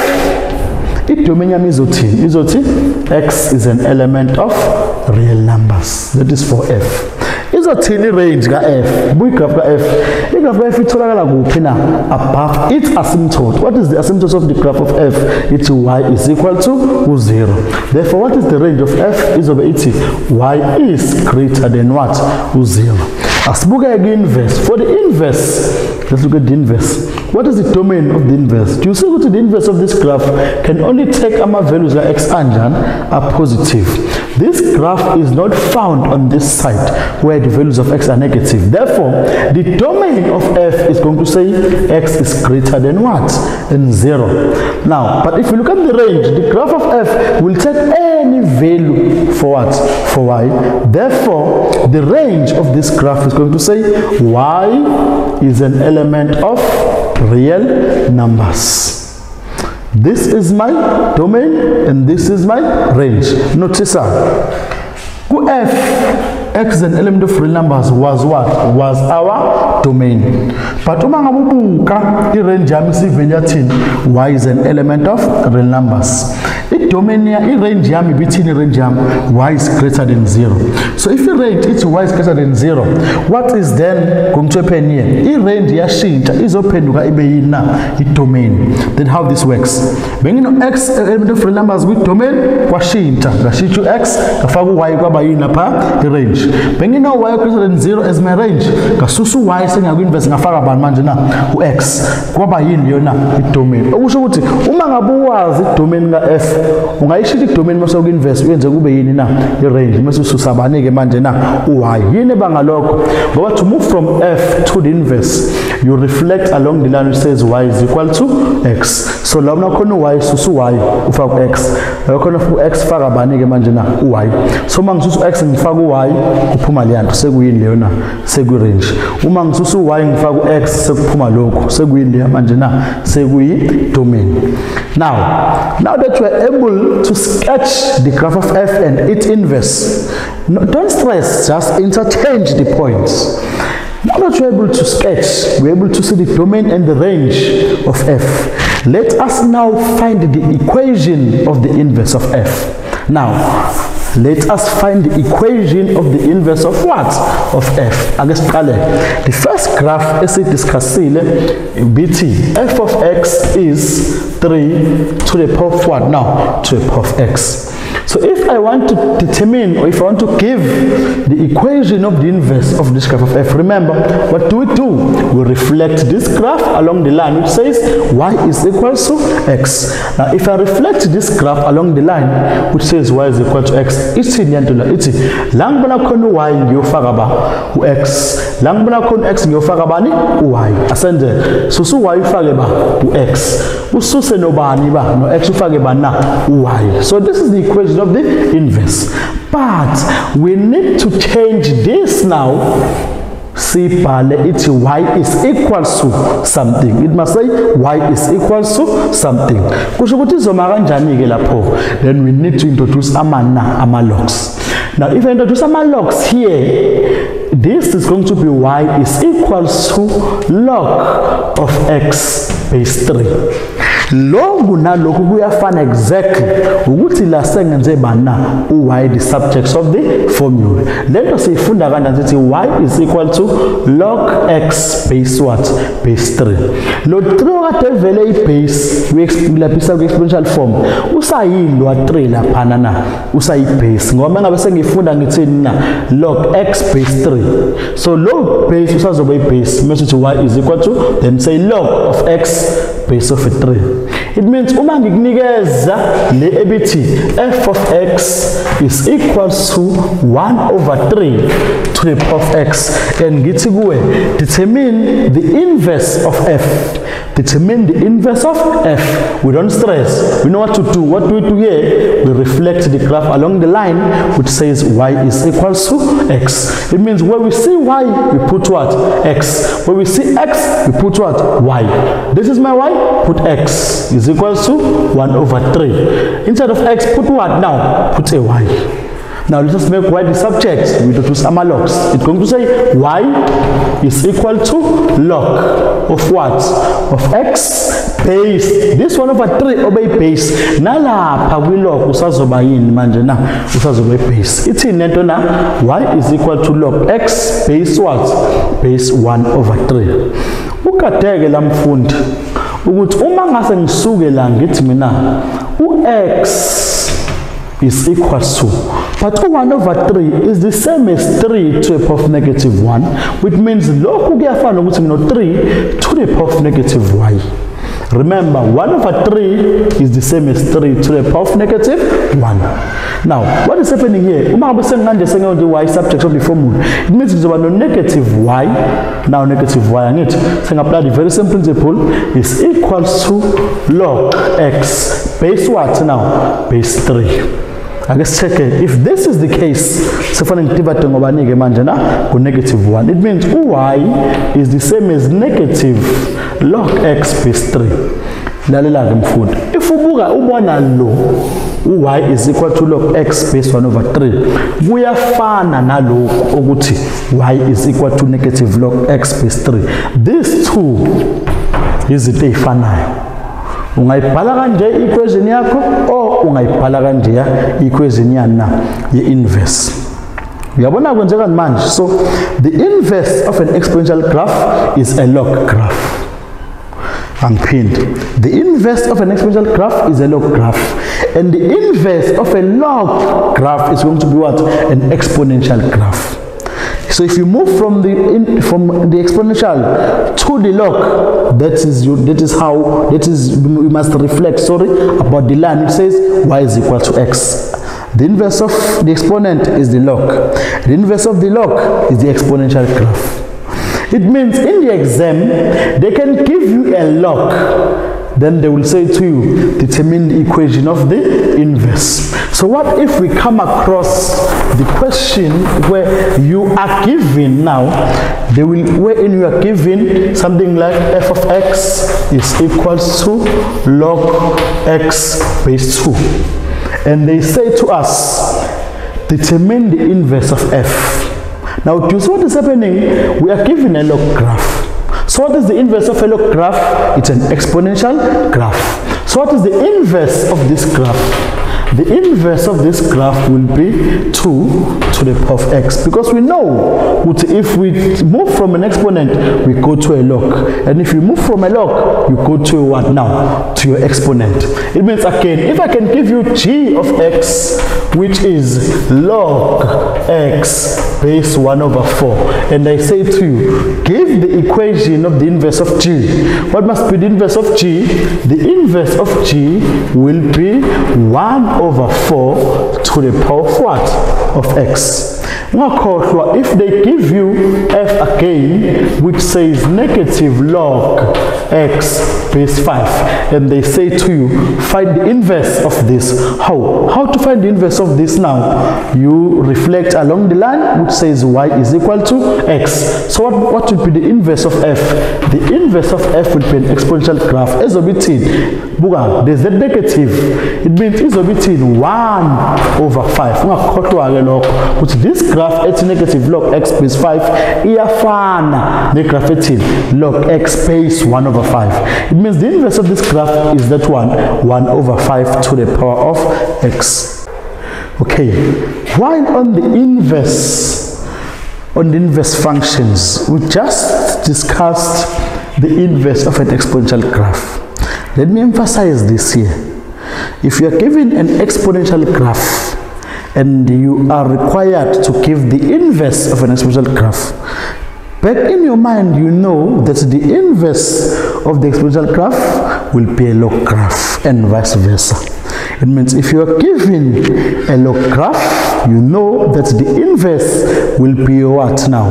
idomain yami izothini izothi x is an element of real numbers. That is for f. Izothini irange ka-f buya igraph ka-f. Igraph ka-f itholakala kuphi na? Above its asymptote. What is the asymptote of the graph of f? Ithi y is equal to u-0 therefore what is the range of f? Izobe ithi y is greater than what u-0 asibukeke inverse for the inverse let's look at the inverse. What is the domain of the inverse? Do you see ukuthi the inverse of this graph can only take ama-values ka-x anjani are positive this graph is not found on this side where the values of x are negative. Therefore the domain of f is going to say x is greater than what? Than 0 now but if you look at the range the graph of f will take any value for what? For y. Therefore the range of this graph is going to say y is an element of real numbers. This is my domain and this is my range. Notice that ku f x is an element of real numbers was what? Was our domain. But uma ngabe ubuka i-range yami sivele yathini? Y is an element of real numbers. idomain i-range yami ibithini i-range yami? Y is greater than 0 so if i-range ithi y is greater than 0 what is then going to happen i-range iyashintsha izophenduka ibe yini na? I-domain. Then how this works? Bengino-x element of real numbers kwi-domain kwashintsha ngashintsha u-x ngafaka u-y kwaba yini lapha? I-range bengino-y greater than 0 as my range? Ngasusa u-y sengaku-inverse ngafaka bani manje na? U-x kwaba yini yona? I-domain. Okusho ukuthi uma ngabe uwazi i-domain ka-f ungayishintsha idomain mase uku-invest uyenze kube yini na? I-range. Mase ususabani-ke manje na? U-y yini ebanga lokho? Ngoba to move from f to the inverse you reflect along the line which says y is equal to x. So la unakhona u-y susa u-y ufaka u-x. Lakhona u-x faka bani-ke manje na? U-y so uma ngisusa u-x ngifaka u-y kuphuma leya nto sekuyini leyo na sekuyi-range uma ngisusa u-y ngifaka u-x sekuphuma lokhu sekuyini leya manje na sekuyi-domain now now that you are able to sketch the graph of f and its inverse. No, don't stress, just interchange the points. Now that you're able to sketch, we're able to see the domain and the range of f. Let us now find the equation of the inverse of f. Now, let us find the equation of the inverse of what? Of f. Ake. The first graph is esidiscussile bithi f of x is 3 to the power of what now? To the power of x. So if I want to determine or if I want to give the equation of the inverse of this graph of f, remember, what do we do? We reflect this graph along the line which says y is equal to x. Now if I reflect this graph along the line which says y is equal to x, ithini yanto la ithi la ngibona khona u-y ngiyofaka ba u-x la ngibona khona u-x ngiyofaka bani u-y asenzele susa u-y ufake ba u-x ususe nobani ba no-x ufake na u-y so this is the equation of the inverse but we need to change this now. See, sibhale ithi y is equal to something. It must say y is equal to something. Kusho then we need to introduce amana ama-logs now if i introduce ama-logs here this is going to be y is equal to log of x base 3 lokhu nalokhu kuyafana exactly ukuthi la sengenze bana u-y the subjects of the formula. Lento siyifunda kanjani sithi y is equal to log x base what? Base 3 lo 3 okade evele ibase laphisa ku-exponential form usayini lo 3 laphana na? Usayibase. Ngoba ngabe sengifunda ngithini na log x base 3 so lo base usazoba ibase mase uthi y is equal to then say log of x base of 3 it means uma ngikunikeza le ebithi f of x is equal to 1 over 3 to the power of x. And ngithi kuwe determine the inverse of f. determine the inverse of f. We don't stress. We know what to do. What do we do here? We reflect the graph along the line which says y is equal to x. It means where we see y we put what? X. Where we see x we put what? Y. This is my y? Put x is equal to 1 over 3 instead of x put what now? Put a y now let us make y the subject. We introduce logs. It's going to say y is equal to log of what? Of x base. This 1 over 3 obeyibase nalapha kwilog usazoba yini manje na? Usazoba ibase ithini lento na? Y is equal to log x base what? Base 1 over 3 ukadeke la mfundi ukuthi uma ngase ngisuke la ngithi mina u-x is equal to but u-1 over 3 is the same as 3 to the power of negative 1 which means lokhu kuyafana nokuthi ngino-3 to the power of negative y Remember, 1 over 3 is the same as 3 to the power of negative 1. Now, what is happening here? Uma ngabe sengikanje sengenza y subject of the formula. It means kuzoba no negative y. Now negative y angithi sengapply the very same principle is equals to log x base what now? Base 3. Ake sitheke if this is the case sifane ngidivide ngobani-ke manje na ku-negative 1 it means u-y is the same as negative log x base 3 lalela-ke mfundi. If ubuka ubona lo u-y is equal to log x base 1 over 3 kuyafana nalokhu ukuthi y is equal to negative log x base 3 these two izinto ey'fanayo. Ungayibhala kanje equation yakho or ungayibhala kanjeya equation yana na ye-inverse uyabona kwenzeka manje? So the inverse of an exponential graph is a log graph. Angiphinde the inverse of an exponential graph is a log graph. And the inverse of a log graph is going to be what? An exponential graph So if you move from the in, from the exponential to the log, that is you, that is how that is we must reflect. Sorry about the line. It says y is equal to x. The inverse of the exponent is the log. The inverse of the log is the exponential graph. It means in the exam they can give you a log then they will say to you, determine the equation of the inverse. So what if we come across the question where you are given now, they will, wherein you are given something like f of x is equals to log x base 2. And they say to us, determine the inverse of f. Now, you see what is happening? We are given a log graph. So what is the inverse of a log graph? It's an exponential graph. So what is the inverse of this graph? The inverse of this graph will be 2 to the power of x because we know if we move from an exponent, we go to a log. And if you move from a log, you go to a what now? To your exponent. It means again, if I can give you g of x, which is log x base 1 over 4 and I say to you give the equation of the inverse of g. What must be the inverse of g? The inverse of g will be 1 over 4 to the power of what? Of x. Ungakhohlwa if they give you f again which says negative log x base 5 and they say to you find the inverse of this. How? How to find the inverse of this now? You reflect along the line which says y is equal to x. So what what would be the inverse of f? The inverse of f would be an exponential graph ezobe ithini buka there's a negative. It means izobe ithini 1 over 5 ungakhohlwa ke lokho. Ukuthi this graph ethi negative log x base 5 iyafana negraph log x base 1 over 5 it means the inverse of this graph is that one 1 over 5 to the power of x okay while on the inverse on the inverse functions we just discussed the inverse of an exponential graph let me emphasize this here if you are given an exponential graph and you are required to give the inverse of an exponential graph. But in your mind, you know that the inverse of the exponential graph will be a log graph and vice versa. It means if you are given a log graph, you know that the inverse will be your what now?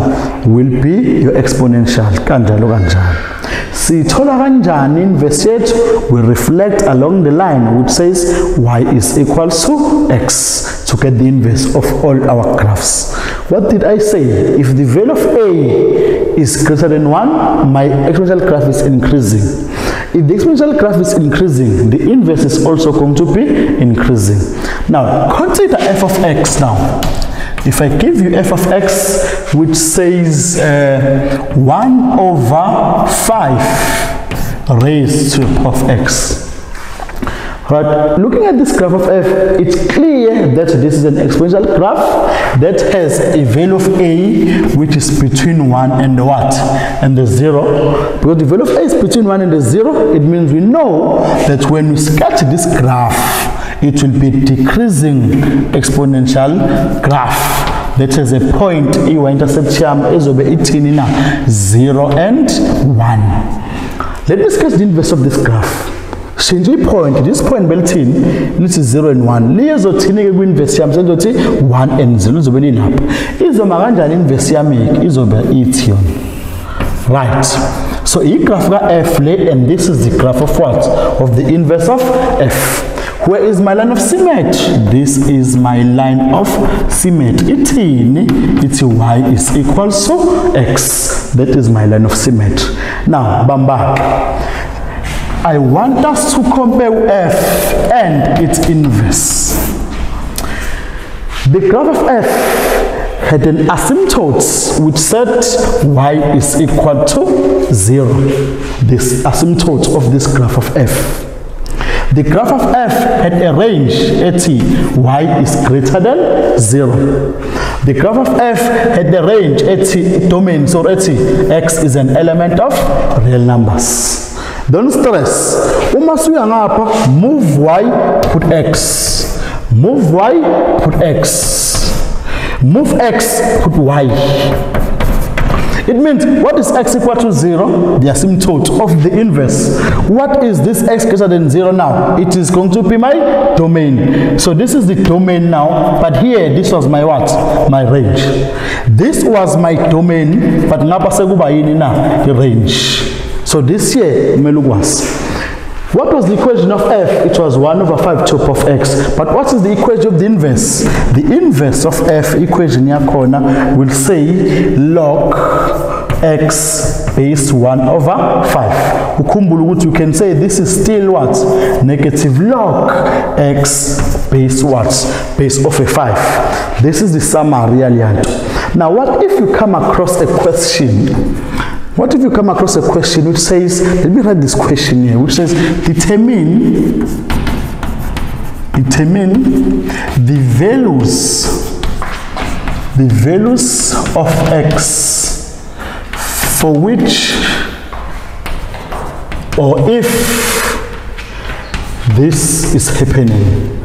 Will be your exponential. Kanjalo kanjalo. siyithola kanjani inverse yethu we reflect along the line which says y is equal to x to get the inverse of all our graphs. What did I say? If the value of A is greater than 1, my exponential graph is increasing. If the exponential graph is increasing, the inverse is also going to be increasing. Now, consider f of x now. If I give you f of x, which says uh, 1 over 5, raised to power of x. Right, looking at this graph of f, it's clear that this is an exponential graph that has a value of a which is between 1 and what? And the 0. Because the value of a is between 1 and the 0, it means we know that when we sketch this graph, it will be decreasing exponential graph that has a point i-intercept yam ezobe ithini na 0 and 1 let me sketch the inverse of this graph shintsha this point belithini lithi 0 and 1 liyezothini-ke kwi-inverse yami senzothi 1 and 0 lizobe lilapha izoma kanjani i-inverse yami-ke izobe ithi yona right. So igraph ka-f le and this is the graph of what? Of the inverse of f. Where is my line of symmetry this is my line of symmetry ithini ithi y is equal to x. That is my line of symmetry now bambake I want us to compare f and its inverse. The graph of f had an asymptote which said y is equal to 0. This asymptote of this graph of f. The graph of f had a range at y is greater than 0. The graph of f had a range at domain, so at x is an element of real numbers. Don't stress. Uma suya ngapha, move y, put x. Move y, put x. Move x, put y. It means what is x equal to 0? The asymptote of the inverse. What is this x greater than 0 now? It is going to be my domain. So this is the domain now, but here this was my what? My range. This was my domain, but na? The range. So this year, Melugwas. What was the equation of f? It was 1 over 5 top of x. But what is the equation of the inverse? The inverse of f equation yakhona will say log x base 1 over 5. Ukhumbula you can say this is still what? Negative log x base what? Base of a 5. This is the summary yanto. Now what if you come across a question what if you come across a question which says, let me write this question here, which says, determine, determine the values, the values of x for which or if this is happening.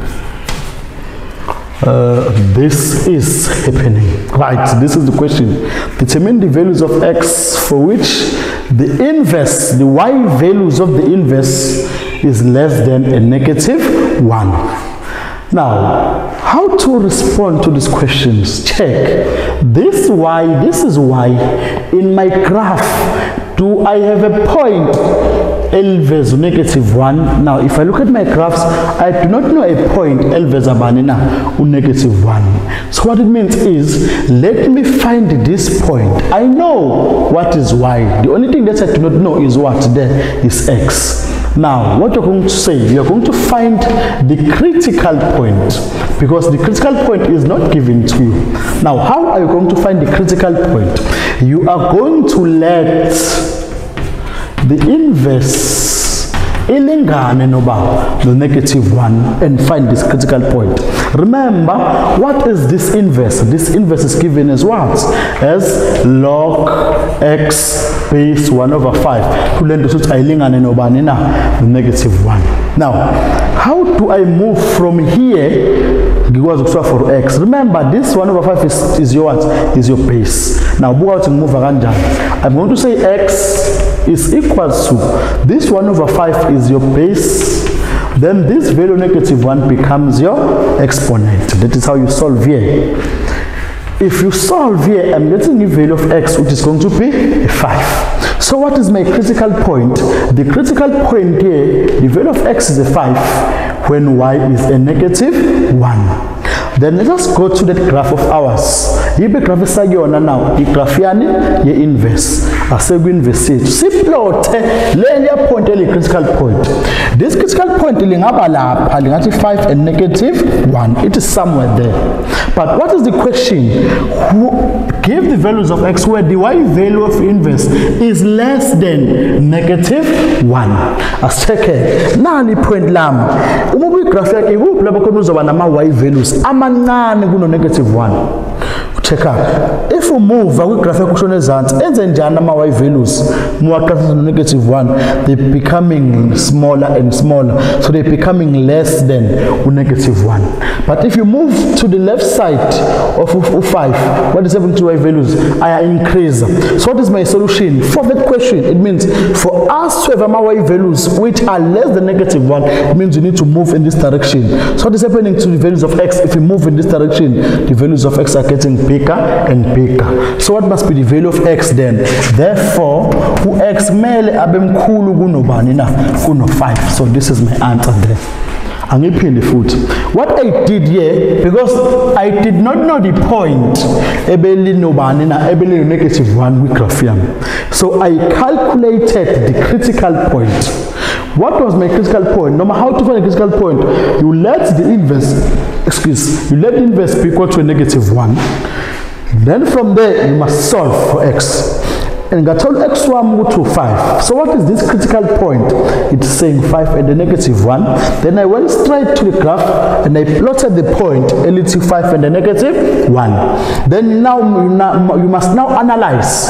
Uh, this is happening. Right, this is the question. Determine the values of x for which the inverse, the y values of the inverse is less than a negative 1. Now, how to respond to these questions? Check. This y, this is y. In my graph, do I have a point L versus negative 1. Now, if I look at my graphs, I do not know a point L versus abanina negative 1. So what it means is, let me find this point. I know what is y. The only thing that I do not know is what there is x. Now, what you're going to say, you're going to find the critical point because the critical point is not given to you. Now, how are you going to find the critical point? You are going to let the inverse ilingane noba the negative one and find this critical point. Remember what is this inverse? This inverse is given as what? As log x base 1 over 5 kule nto sithi ayilingane nobani na the negative 1 now how do i move from here? Ngikwazi ukuthiwa for x. Remember this 1 over 5 is, is your what? Is your base. Now buka ukuthi ngimuva kanjani? I'm going to say x is equal to this 1 over 5 is your base then this value negative 1 becomes your exponent. That is how you solve here. If you solve here i'm getting the value of x which is going to be a 5 so what is my critical point? The critical point here the value of x is a 5 when y is a negative 1 then let us go to that graph of ours. Yibe graph esakuyona now. Igraph yani ye-inverse asekwi-inverse yethu siplothe leliya point eli-critical point. This critical point lingaba lapha lingathi 5 and negative 1 it is somewhere there. But what is the question? Who, give the values of x where the y value of inverse is less than negative 1 asicheke nani point lami uma uyigraph yakhe ikuphi lapho khona uzoba nama-y values amancane kuno-negative 1 check up. If kwigraph yakho ushona ezansi enze njani ama-y values no-negative 1 they're becoming smaller and smaller. So they're becoming less than u-negative 1 but if you move to the left side of u5 what is happening to y values aya increase. So what is my solution? For that question it means for us to have ama-y values which are less than negative 1 it means you need to move in this direction. So what is happening to the values of x? If you move in this direction the values of x are getting big and so what must be the value of x then? Therefore u-x kumele abe mkhulu kunobani na? Kuno-5 so this is my answer there. Angiphinde futhi. What i did here because i did not know the point ebelinobani na ebelino-negative 1 kwigraph yami so i calculated the critical point. What was my critical point? No matter how to find a critical point? You let the inverse excuse you let the inverse be equal to a negative 1 then from there you must solve for x. And got told x one to 5 so what is this critical point? It's saying 5 and the negative 1 then i went straight to the graph and i plotted the point lt 5 and the negative 1 then now you, now you must now analyze.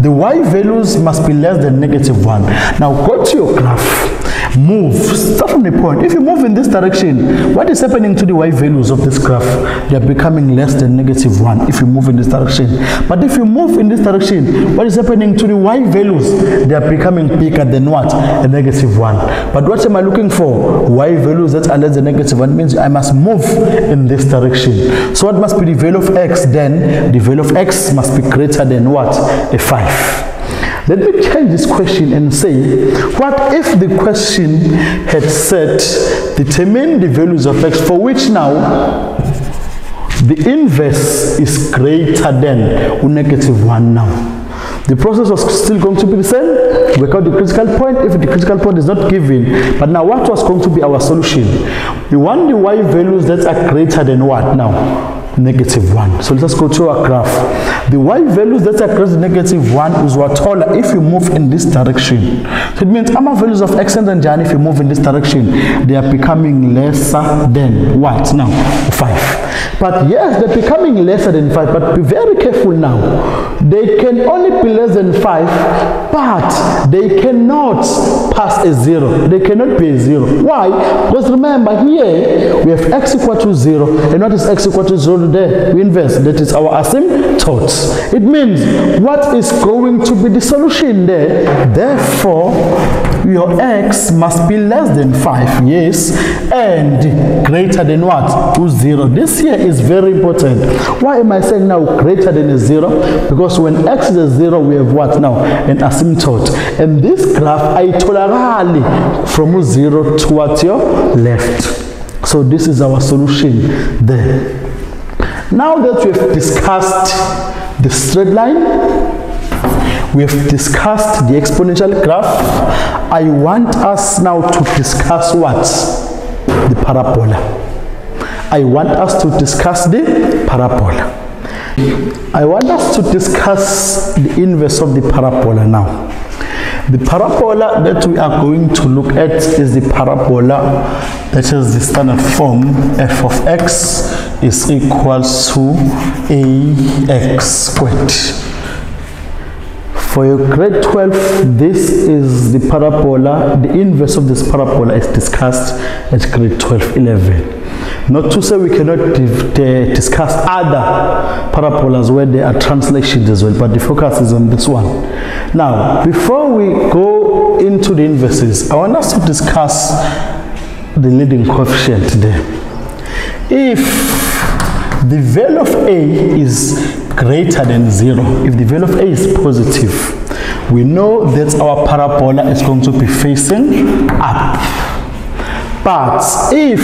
The y values must be less than negative 1 now go to your graph move. Start from the point. If you move in this direction what is happening to the y values of this graph? They are becoming less than negative 1 if you move in this direction. But if you move in this direction what is happening to the y values? They are becoming bigger than what? A negative 1 but what am i looking for? Y values that are less than negative 1 means i must move in this direction. So what must be the value of x then? The value of x must be greater than what? A 5 let me change this question and say, what if the question had said, determine the values of x for which now the inverse is greater than negative 1 now. The process was still going to be the same. We call the critical point if the critical point is not given. But now what was going to be our solution? We want the y values that are greater than what now? Negative 1. So let's go to our graph. The y values that are greater than negative 1 is what taller if you move in this direction. So it means our values of x and jan if you move in this direction, they are becoming lesser than what now? 5. But yes, they're becoming lesser than 5, but be very careful now. They can only be less than 5, but they cannot pass a 0. They cannot be a 0. Why? Because remember here, we have x equal to 0. And what is x equal to 0 there? We inverse. That is our asymptote. It means what is going to be the solution there? Therefore, your x must be less than 5, yes, and greater than what? 0. This here is very important. Why am I saying now greater than a 0? Because when x is a 0, we have what now? An asymptote. And this graph, I tolerally from 0 towards your left. So this is our solution there. Now that we have discussed the straight line, we have discussed the exponential graph. I want us now to discuss what? The parabola. I want us to discuss the parabola. I want us to discuss the inverse of the parabola now. The parabola that we are going to look at is the parabola that has the standard form f of x is equal to ax squared. For your grade 12, this is the parabola, the inverse of this parabola is discussed at grade 12, 11. Not to say we cannot discuss other parabolas where there are translations as well, but the focus is on this one. Now, before we go into the inverses, I want us to discuss the leading coefficient there. If the value of A is greater than 0, if the value of a is positive, we know that our parabola is going to be facing up. But if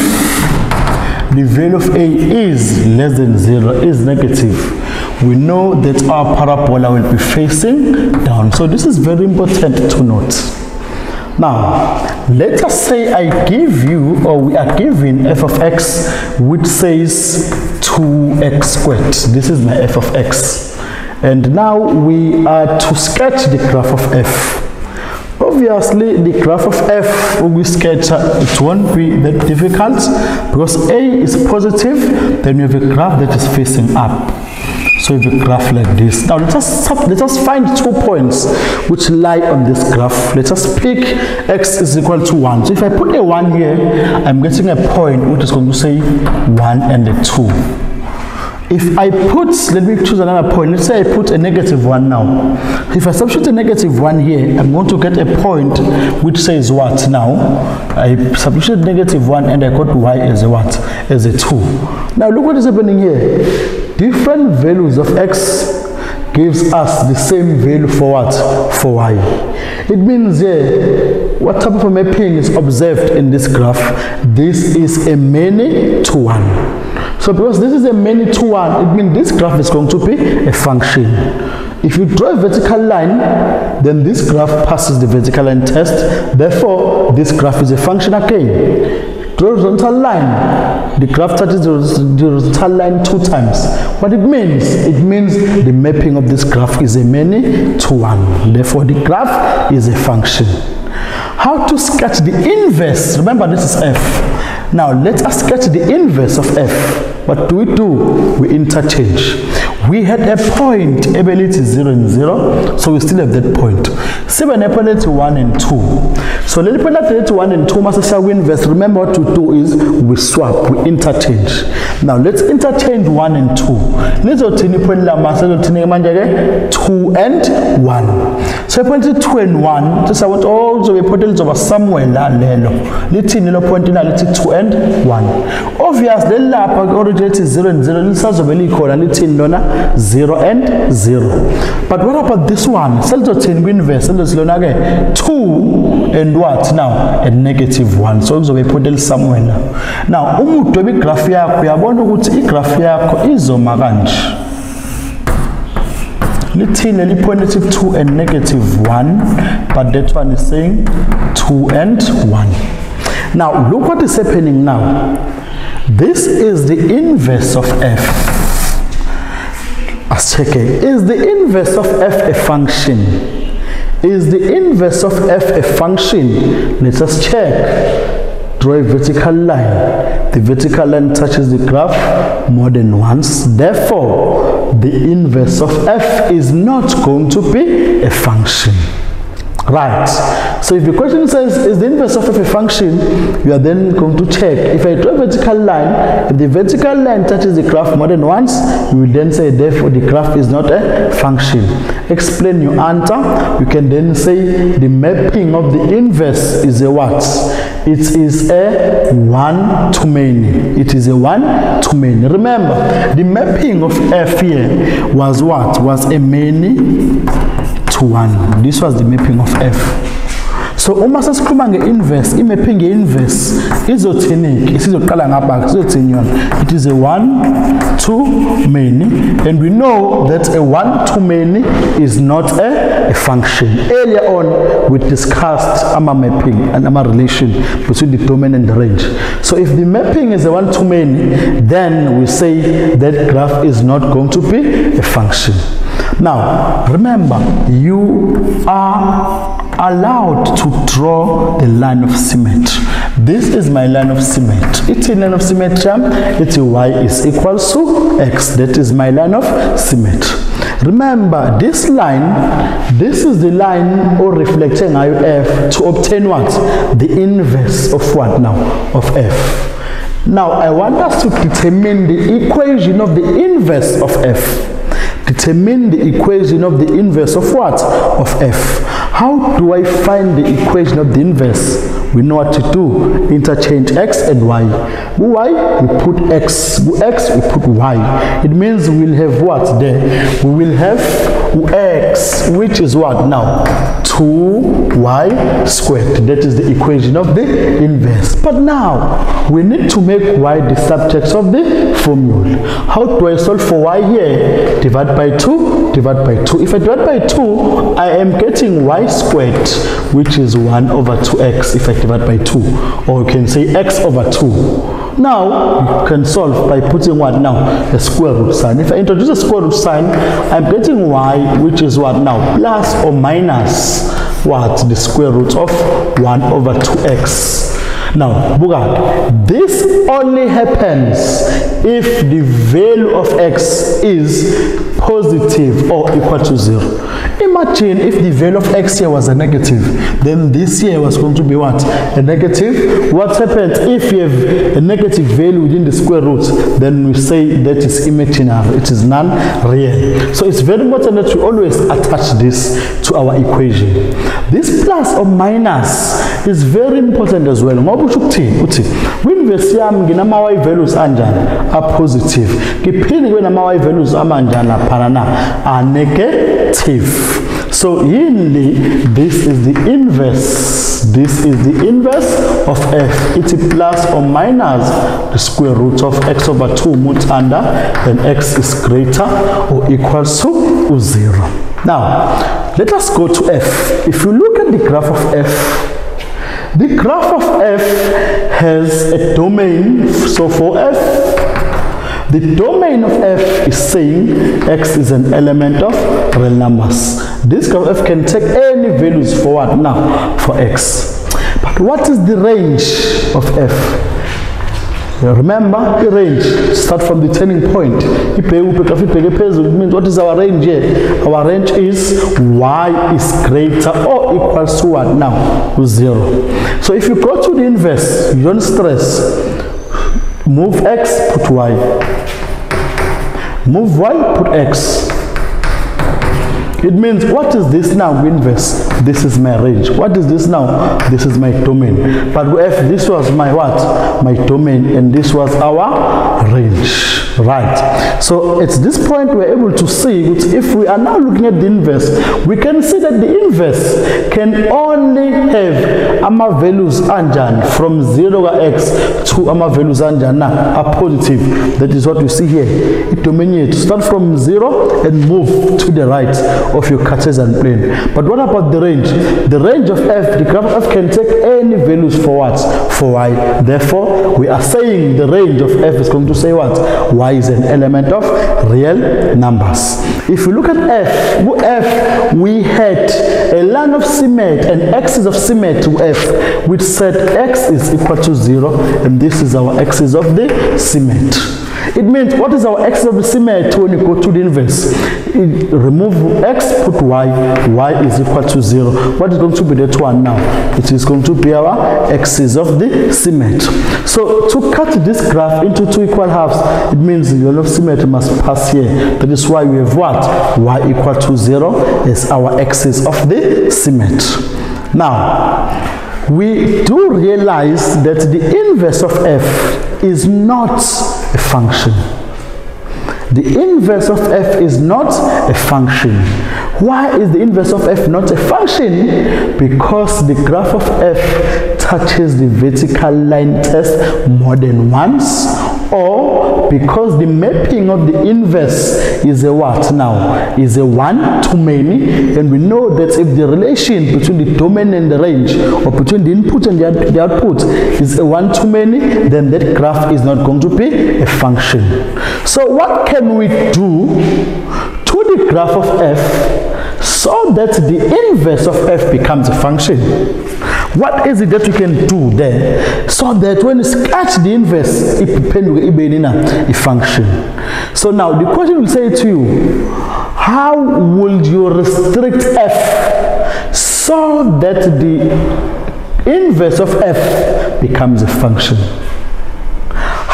the value of a is less than 0, is negative, we know that our parabola will be facing down. So this is very important to note. Now, let us say I give you, or we are given f of x, which says 2x squared. This is my f of x. And now we are to sketch the graph of f. Obviously, the graph of f we sketch, it won't be that difficult because A is positive, then we have a graph that is facing up. So we have a graph like this. Now let us, let us find two points which lie on this graph. Let us pick x is equal to 1. So if I put a 1 here, I'm getting a point which is going to say 1 and a 2. If I put, let me choose another point. Let's say I put a negative 1 now. If I substitute a negative 1 here, I'm going to get a point which says what now? I substitute negative 1 and I got y as a what? As a 2. Now look what is happening here. Different values of x gives us the same value for what? For y. It means here, what type of mapping is observed in this graph? This is a many to one. So because this is a many to one, it means this graph is going to be a function. If you draw a vertical line, then this graph passes the vertical line test. Therefore, this graph is a function again. Draw horizontal line. The graph touches the horizontal line two times. What it means? It means the mapping of this graph is a many to one. Therefore, the graph is a function. How to sketch the inverse? Remember, this is f. Now, let us sketch the inverse of f. What do we do? We interchange. We had a point, ability 0 and 0, so we still have that point. 7 ability 1 and 2. So let ability 1 and 2 must shall inverse. Remember what to do is we swap, we interchange. Now let's interchange 1 and 2. Let's obtain point lama manje 2 and 1. So point 2 and 1, just I want all oh, the point lizoba somewhere la lelo. Lithi nilo point na lithi 2 and 1. Obviously lapha lithi 0 and 0 lisazobe likhona lithini lona 0 and 0 but what about this one selizothini kwi-inverse selizothi lona ke 2 and what now and negative 1 so kuzobe iphutha elisamwhere now now uma udweba igraph yakho uyabona ukuthi igraph yakho izoma kanje lithini li-positive 2 and negative 1 but that one is saying 2 and 1 now look what is happening now this is the inverse of f. Let's check it. Is the inverse of f a function? Is the inverse of f a function? Let us check. Draw a vertical line. The vertical line touches the graph more than once. Therefore, the inverse of f is not going to be a function. Right. So if the question says, is the inverse of a function, you are then going to check. If I draw a vertical line, if the vertical line touches the graph more than once, you will then say, therefore, the graph is not a function. Explain your answer. You can then say the mapping of the inverse is a what? It is a one to many. It is a one to many. Remember, the mapping of f here was what? Was a many to 1 this was the mapping of f so uma sesikhuluma nge-inverse i-mapping nge-inverse? Izothini isizoqala ngapha sizothini it is a one to many and we know that a one to many is not a, a function. Earlier on we discussed ama mapping and ama relation between the domain and the range. So if the mapping is a one to many then we say that graph is not going to be a function. Now, remember, you are allowed to draw the line of symmetry. This is my line of symmetry. It's a line of symmetry. It's y is equal to x. That is my line of symmetry. Remember, this line, this is the line or reflecting f to obtain what? The inverse of what now? Of f. Now, I want us to determine the equation of the inverse of f. Determine the equation of the inverse of what? Of f. How do I find the equation of the inverse? We know what to do. Interchange x and y. y, we put x. x, we put y. It means we'll have what there? We will have x, which is what now? 2y squared. That is the equation of the inverse. But now, we need to make y the subject of the formula. How do I solve for y here? Divide by 2, divide by 2. If I divide by 2, I am getting y squared, which is 1 over 2x if I divide by 2. Or you can say x over 2 Now, you can solve by putting what now? A square root sign. If I introduce a square root sign, I'm getting y, which is what now? Plus or minus what? The square root of 1 over 2x. Now, Bugad, this only happens if the value of x is positive or equal to 0. Imagine if the value of x here was a negative, then this here was going to be what? A negative. What happens if you have a negative value within the square root? Then we say that is imaginary, it is non-real. So it's very important that we always attach this to our equation. This plus or minus is very important as well. Ngoba usho ukuthini? Uthi kwinverse yami nginama y values anjani? A positive. Ngiphinde kube nama y values amanjani laphana na? A negative. So yinli this is the inverse. This is the inverse of f. It's plus or minus the square root of x over 2 mut under then x is greater or equals to 0. Now, let us go to f. If you look at the graph of f, the graph of f has a domain, so for f, the domain of f is saying x is an element of real numbers. This graph of f can take any values forward now? For x. But what is the range of f? Remember the range, start from the turning point. It means what is our range here? Our range is y is greater or equals to what now? To zero. So if you go to the inverse, you don't stress. Move x, put y. Move y, put x. It means what is this now inverse? This is my range. What is this now? This is my domain. But if this was my what? My domain and this was our range. Right. So at this point we're able to see if we are now looking at the inverse, we can see that the inverse can only have ama values anjan from 0 ka x to ama values anjan na are positive. That is what you see here. It dominates. Start from 0 and move to the right of your Cartesian plane. But what about the range? The range of f, the graph of f can take any values for what? For y. Therefore, we are saying the range of f is going to say what? Is an element of real numbers. If you look at f, f we had a line of symmetry, an axis of symmetry to f, which said x is equal to 0, and this is our axis of the symmetry. It means what is our axis of the symmetry when you go to the inverse? It, remove x, put y, y is equal to 0. What is going to be that one now? It is going to be our axis of the symmetry. So to cut this graph into two equal halves, it means unit of symmetry must pass here. That is why we have what? y equal to 0 is our axis of the symmetry. Now, we do realize that the inverse of f is not a function. The inverse of f is not a function. Why is the inverse of f not a function? Because the graph of f touches the vertical line test more than once or because the mapping of the inverse is a what now? Is a one to many and we know that if the relation between the domain and the range or between the input and the the output is a one to many then that graph is not going to be a function. So what can we do to the graph of f so that the inverse of f becomes a function? What is it that we can do there so that when you sketch the inverse, it a function. So now the question will say to you, how would you restrict f so that the inverse of f becomes a function?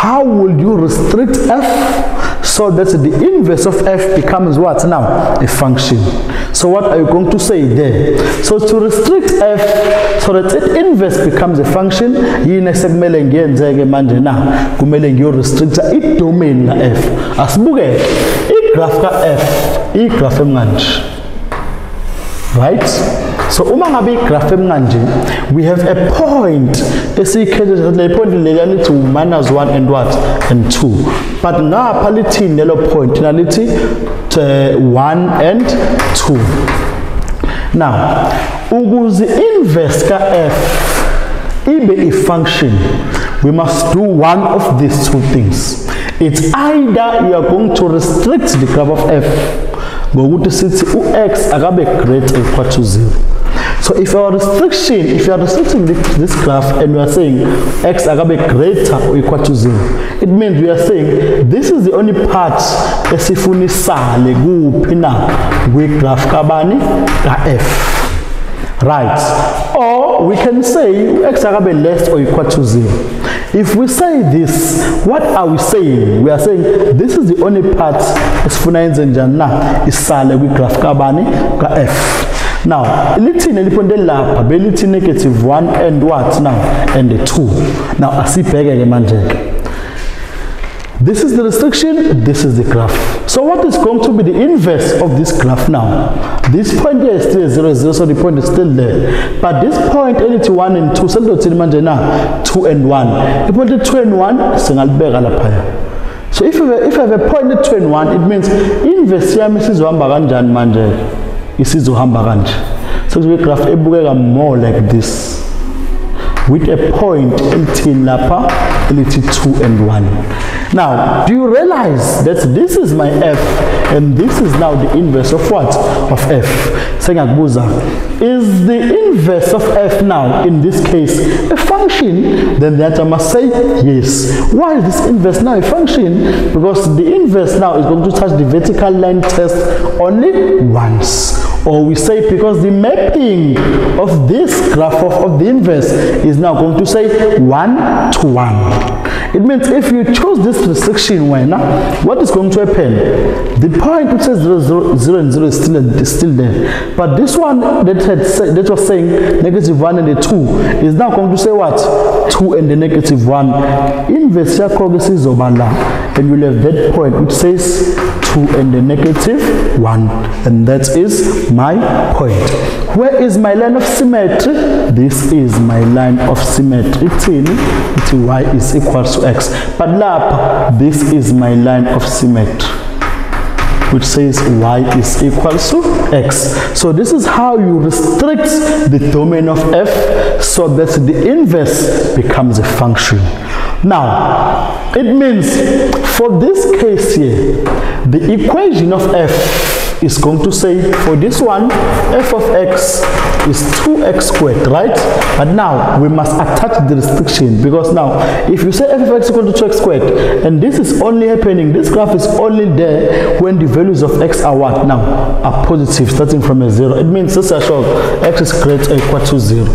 How would you restrict f so that the inverse of f becomes what now? A function. So what are you going to say there? So to restrict f so that it inverse becomes a function, yini sekumele ngiyenzeke manje na? Kumele ngiyorestricta i-domain la f. Asibuke i-graph ka f, i-graph emkanje. Right? So uma ngabe igraph we have a point. Esiyikhethe le point leliyana lithi minus 1 and what? And 2 but ngapha lithini lelo point nalithi uh, 1 and 2 now ukuze inverse ka f ibe i function we must do one of these two things. It's either you are going to restrict the graph of f ngokuthi sithi u-x akabe greater equal to 0 so if our restriction if you are restricting this graph and we are saying x akabe greater or equal to 0 it means we are saying this is the only part esifuna isale kuphi na kwi-graph kabani? Ka-f. Right. Or we can say x akabe less or equal to 0 if we say this what are we saying? We are saying this is the only part esifuna yenze njani na isale kwi-graph kabani ka-f now lithini eliphonte lapha? Belithi negative 1 and what now? And 2 now asibheke ke manje ke This is the restriction, this is the graph. So what is going to be the inverse of this graph now? This point here is still 0, 0, so the point is still there. But this point, elithi 1 and 2, selizothini manje na? 2 and 1. Ipoint 2 and 1, singalibeka laphaya. So if I, if I have a point at 2 and 1, it means inverse yami isizohamba kanjani manje? Isizohamba kanje. So kuzobe graph ebukeka more like this. With a point elithini lapha, elithi 2 and 1. Now, do you realize that this is my f and this is now the inverse of what? Of f. Sengakubuza, is the inverse of f now, in this case, a function? Then the answer must say yes. Why is this inverse now a function? Because the inverse now is going to touch the vertical line test only once or we say because the mapping of this graph of, of the inverse is now going to say 1 to 1. It means if you choose this restriction when, what is going to happen? The point which says 0, 0, 0 and 0 is still, is still there. But this one that, had say, that was saying negative 1 and the 2 is now going to say what? 2 and the negative 1. Inverse yakho isizoba la and you'll have that point which says 2 and the negative 1 and that is my point. Where is my line of symmetry? This is my line of symmetry. It's y is equal to x. But lapha, this is my line of symmetry which says y is equal to x. So this is how you restrict the domain of f so that the inverse becomes a function. Now, it means for this case here, the equation of f is going to say for this one f of x is 2x squared right? But now we must attach the restriction because now if you say f of x is equal to 2x squared and this is only happening this graph is only there when the values of x are what now? Are positive starting from a zero. It means this is sure x is greater equal to zero.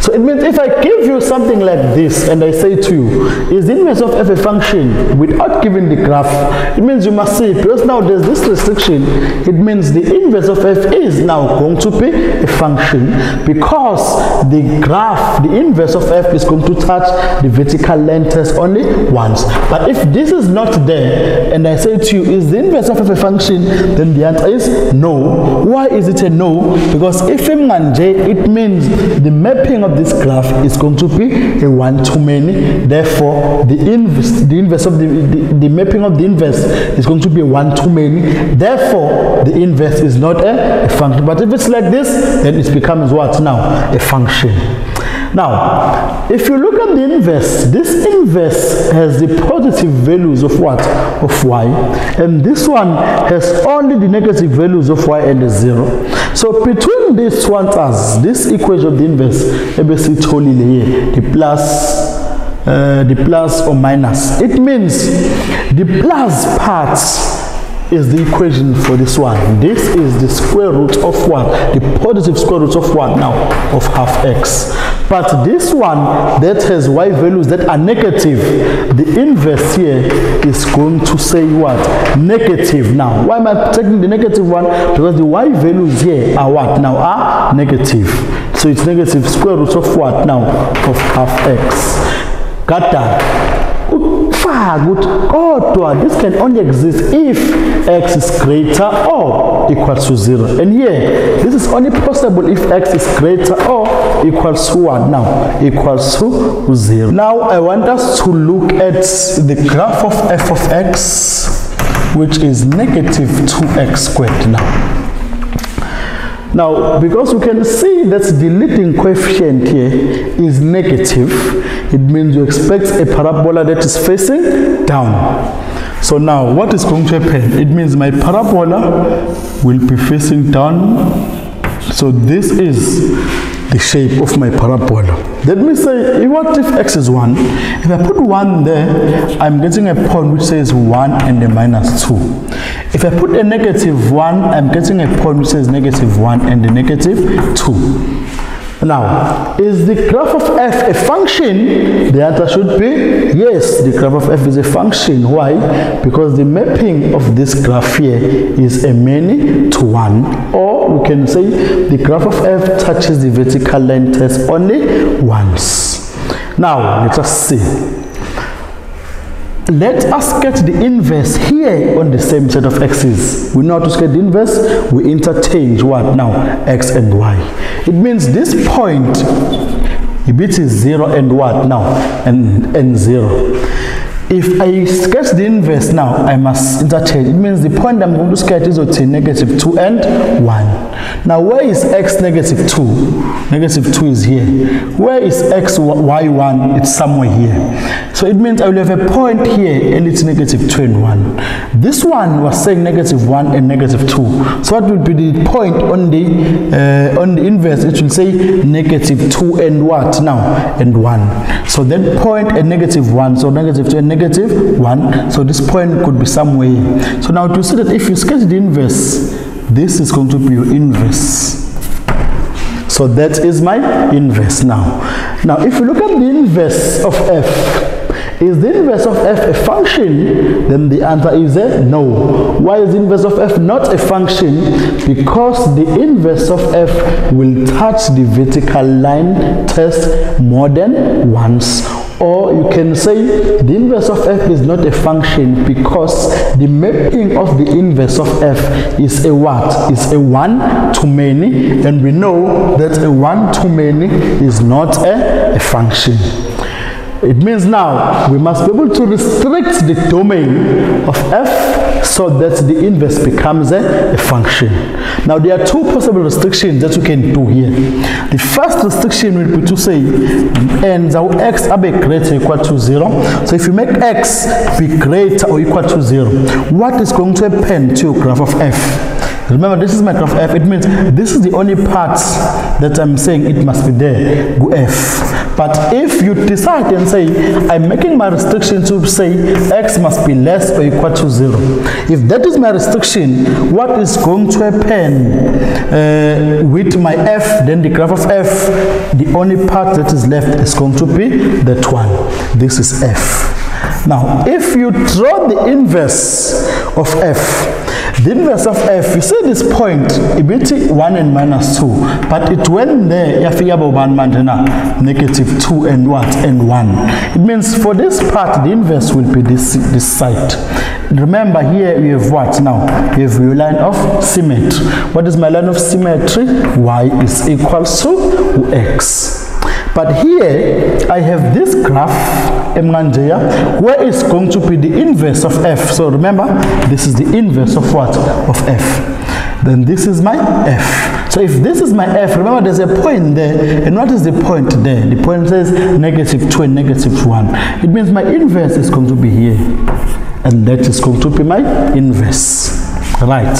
So it means if I give you something like this and I say to you is the inverse of f a function without giving the graph it means you must see because now there's this restriction. It means means the inverse of f is now going to be a function because the graph, the inverse of f is going to touch the vertical line test only once. But if this is not there and I say to you, is the inverse of f a function? Then the answer is no. Why is it a no? Because if it means the mapping of this graph is going to be a one-to-many. Therefore, the inverse, the inverse of the, the, the mapping of the inverse is going to be a one-to-many. Therefore, the inverse is not a, a, function. But if it's like this, then it becomes what now? A function. Now, if you look at the inverse, this inverse has the positive values of what? Of y. And this one has only the negative values of y and the 0. So between these two answers, this equation of the inverse, ABC totally here, the plus uh, the plus or minus. It means the plus part is the equation for this one. This is the square root of 1, The positive square root of 1 now? Of half x. But this one that has y values that are negative, the inverse here is going to say what? Negative now. Why am I taking the negative one? Because the y values here are what now? Are negative. So it's negative square root of what now? Of half x. Got that? Ukuthi kodwa this can only exist if x is greater or equal to 0 and here this is only possible if x is greater or equals to 1 now equals to 0 now i want us to look at the graph of f of x which is negative 2x squared now. Now, because we can see that the leading coefficient here is negative, it means you expect a parabola that is facing down. So now what is going to happen? It means my parabola will be facing down. So this is the shape of my parabola. Let me say, what if x is 1? If I put 1 there, I'm getting a point which says 1 and a minus 2. If I put a negative 1, I'm getting a point which says negative 1 and a negative 2. Now, is the graph of f a function? The answer should be yes, the graph of f is a function. Why? Because the mapping of this graph here is a many to one. Or we can say the graph of f touches the vertical line test only once. Now, let us see. Let us get the inverse here on the same set of x's. We know how to get the inverse. We interchange what now? x and y. It means this point, it is 0 and what now? And, and 0. If I sketch the inverse now, I must interchange. It means the point I'm going to sketch is at negative 2 and 1. Now, where is x negative 2? Negative 2 is here. Where is x y1? It's somewhere here. So it means I will have a point here and it's negative 2 and 1. This one was saying negative 1 and negative 2. So what will be the point on the uh, on the inverse? It will say negative 2 and what now? And 1. So that point and negative 1. So negative 2 and negative negative 1. So this point could be somewhere. So now to see that if you sketch the inverse, this is going to be your inverse. So that is my inverse now. Now if you look at the inverse of f, is the inverse of f a function? Then the answer is a no. Why is the inverse of f not a function? Because the inverse of f will touch the vertical line test more than once or you can say the inverse of f is not a function because the mapping of the inverse of f is a what? Is a one to many and we know that a one to many is not a, a function. It means now we must be able to restrict the domain of f so that the inverse becomes a, a, function. Now there are two possible restrictions that we can do here. The first restriction will be to say and our x be greater equal to 0. So if you make x be greater or equal to 0, what is going to happen to your graph of f? Remember, this is my graph f. It means this is the only part that I'm saying it must be there, go f. But if you decide and say, I'm making my restriction to say x must be less or equal to 0. If that is my restriction, what is going to happen uh, with my f, then the graph of f, the only part that is left is going to be that one. This is f. Now, if you draw the inverse of f, the inverse of f, you see this point, ibiti 1 and minus 2, but it went there, yafika bobani manje na, negative 2 and what, and 1. It means for this part, the inverse will be this, this side. Remember here you have what now? You have your line of symmetry. What is my line of symmetry? y is equal to x. But here I have this graph Mnganjaya where is going to be the inverse of f. So remember this is the inverse of what? Of f. Then this is my f. So if this is my f, remember there's a point there. And what is the point there? The point says negative 2 and negative 1. It means my inverse is going to be here. And that is going to be my inverse. Right.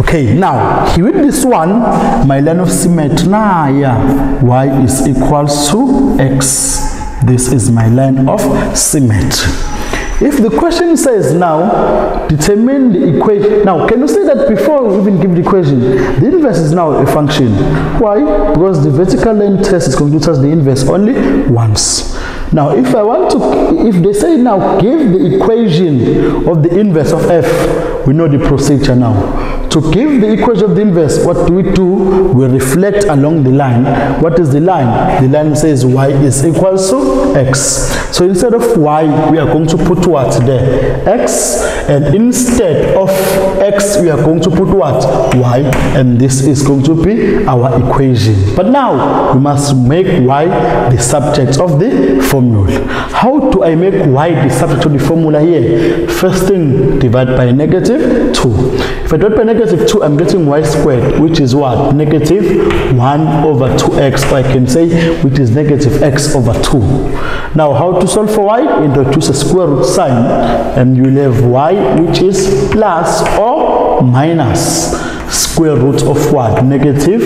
Okay, now here with this one, my line of symmetry, nah, yeah, y is equals to x. This is my line of symmetry. If the question says now, determine the equation. Now, can you say that before we even give the equation, the inverse is now a function. Why? Because the vertical line test is going to test the inverse only once. Now, if I want to, if they say now, give the equation of the inverse of f, we know the procedure now. To give the equation of the inverse, what do we do? We reflect along the line. What is the line? The line says y is equal to x. So instead of y, we are going to put what there? x. And instead of x, we are going to put what? y. And this is going to be our equation. But now, we must make y the subject of the formula. How do I make y the subject of the formula here? First thing, divide by negative 2. If I dot by negative 2, I'm getting y squared, which is what? Negative 1 over 2x, or I can say, which is negative x over 2. Now, how to solve for y? Introduce a square root sign, and you will have y, which is plus or minus square root of what? Negative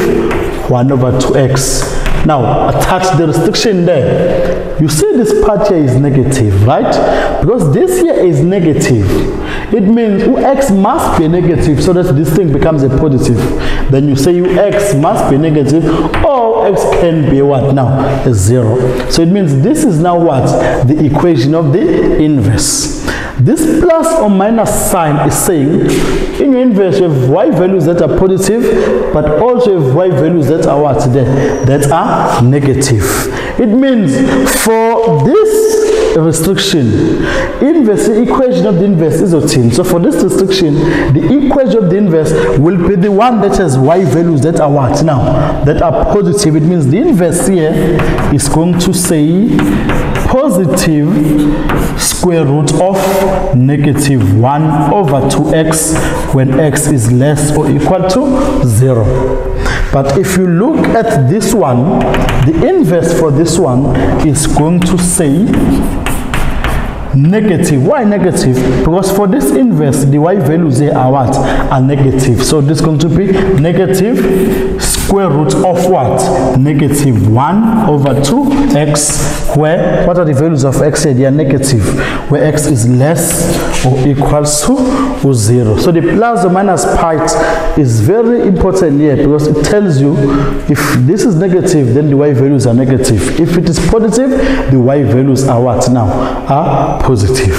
1 over 2x. Now, attach the restriction there. You see this part here is negative, right? Because this here is negative. It means ux must be negative so that this thing becomes a positive. Then you say ux must be negative or x can be what now? A zero. So it means this is now what? The equation of the inverse. This plus or minus sign is saying in your inverse you have y values that are positive but also have y values that are what there? That are negative. It means for this restriction, inverse equation of the inverse is obtained. So for this restriction, the equation of the inverse will be the one that has y values that are what now? That are positive. It means the inverse here is going to say positive square root of negative 1 over 2x when x is less or equal to 0. But if you look at this one, the inverse for this one is going to say negative. Why negative? Because for this inverse, the y values here are what? Are negative. So this is going to be negative square root of what? Negative 1 over 2x where what are the values of x here? They are negative where x is less equals to 0. So the plus or minus part is very important here because it tells you if this is negative then the y values are negative. If it is positive the y values are what now? Are positive.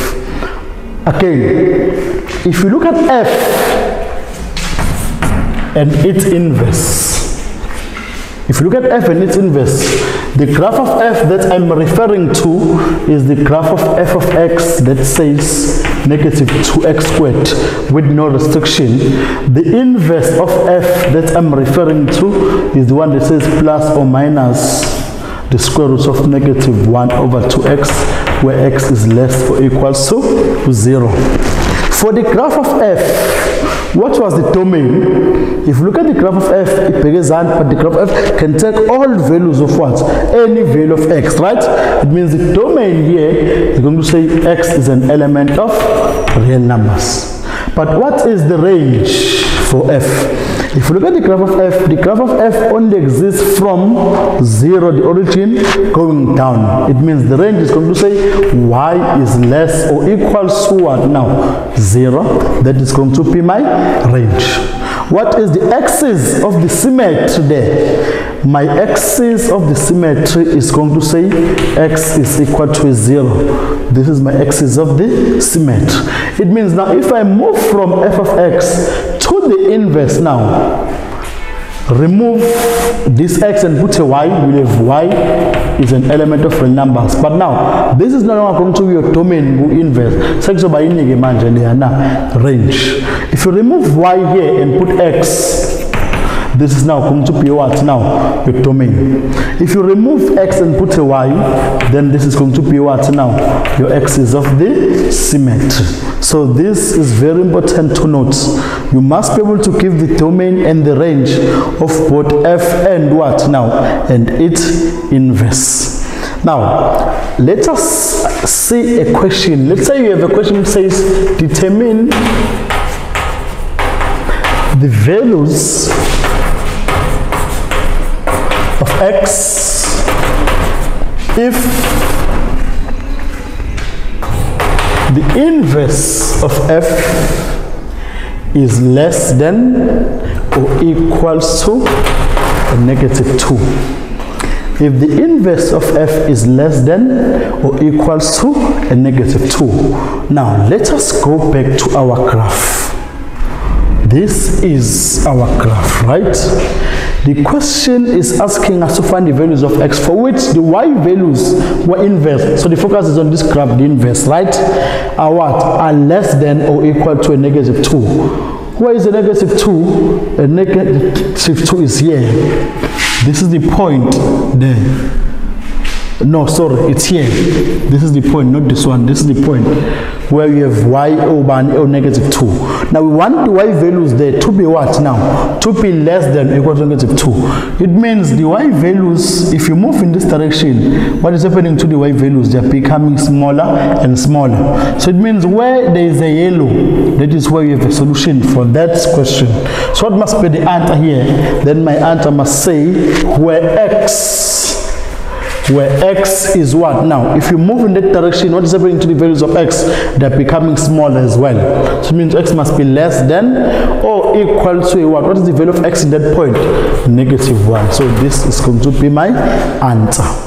Again, if you look at f and its inverse if you look at f and its inverse, the graph of f that I'm referring to is the graph of f of x that says negative 2x squared with no restriction. The inverse of f that I'm referring to is the one that says plus or minus the square root of negative 1 over 2x where x is less or equals to 0. For the graph of f, what was the domain? If you look at the graph of f, it begins but the graph of f can take all values of what? Any value of x, right? It means the domain here is going to say x is an element of real numbers. But what is the range for f? If you look at the graph of f, the graph of f only exists from 0, the origin, going down. It means the range is going to say y is less or equals to what now? 0. That is going to be my range. What is the axis of the symmetry there? My axis of the symmetry is going to say x is equal to 0. This is my axis of the symmetry. It means now if I move from f of x the inverse now, remove this x and put a y, we have y is an element of real numbers. But now, this is no longer going to be your domain inverse. Range. If you remove y here and put x, this is now going to be what now? Your domain. If you remove x and put a y, then this is going to be what now? Your axis of the symmetry. So this is very important to note. You must be able to give the domain and the range of both f and what now? And its inverse. Now, let us see a question. Let's say you have a question that says, determine the values of x if the inverse of f is less than or equals to a negative 2. If the inverse of f is less than or equals to a negative 2. Now let us go back to our graph. This is our graph, right? The question is asking us to find the values of x for which the y values were inverse. So the focus is on this graph, the inverse, right? Are what? Are less than or equal to a negative 2. Where is the negative 2? A negative 2 is here. This is the point there. No, sorry, it's here. This is the point, not this one. This is the point where we have y over or negative 2. Now we want the y values there to be what now? To be less than equal to negative 2. It means the y values, if you move in this direction, what is happening to the y values? They are becoming smaller and smaller. So it means where there is a yellow, that is where you have a solution for that question. So what must be the answer here? Then my answer must say where x where x is 1. Now, if you move in that direction, what is happening to the values of x? They're becoming smaller as well. So it means x must be less than or equal to a what? What is the value of x in that point? Negative 1. So this is going to be my answer.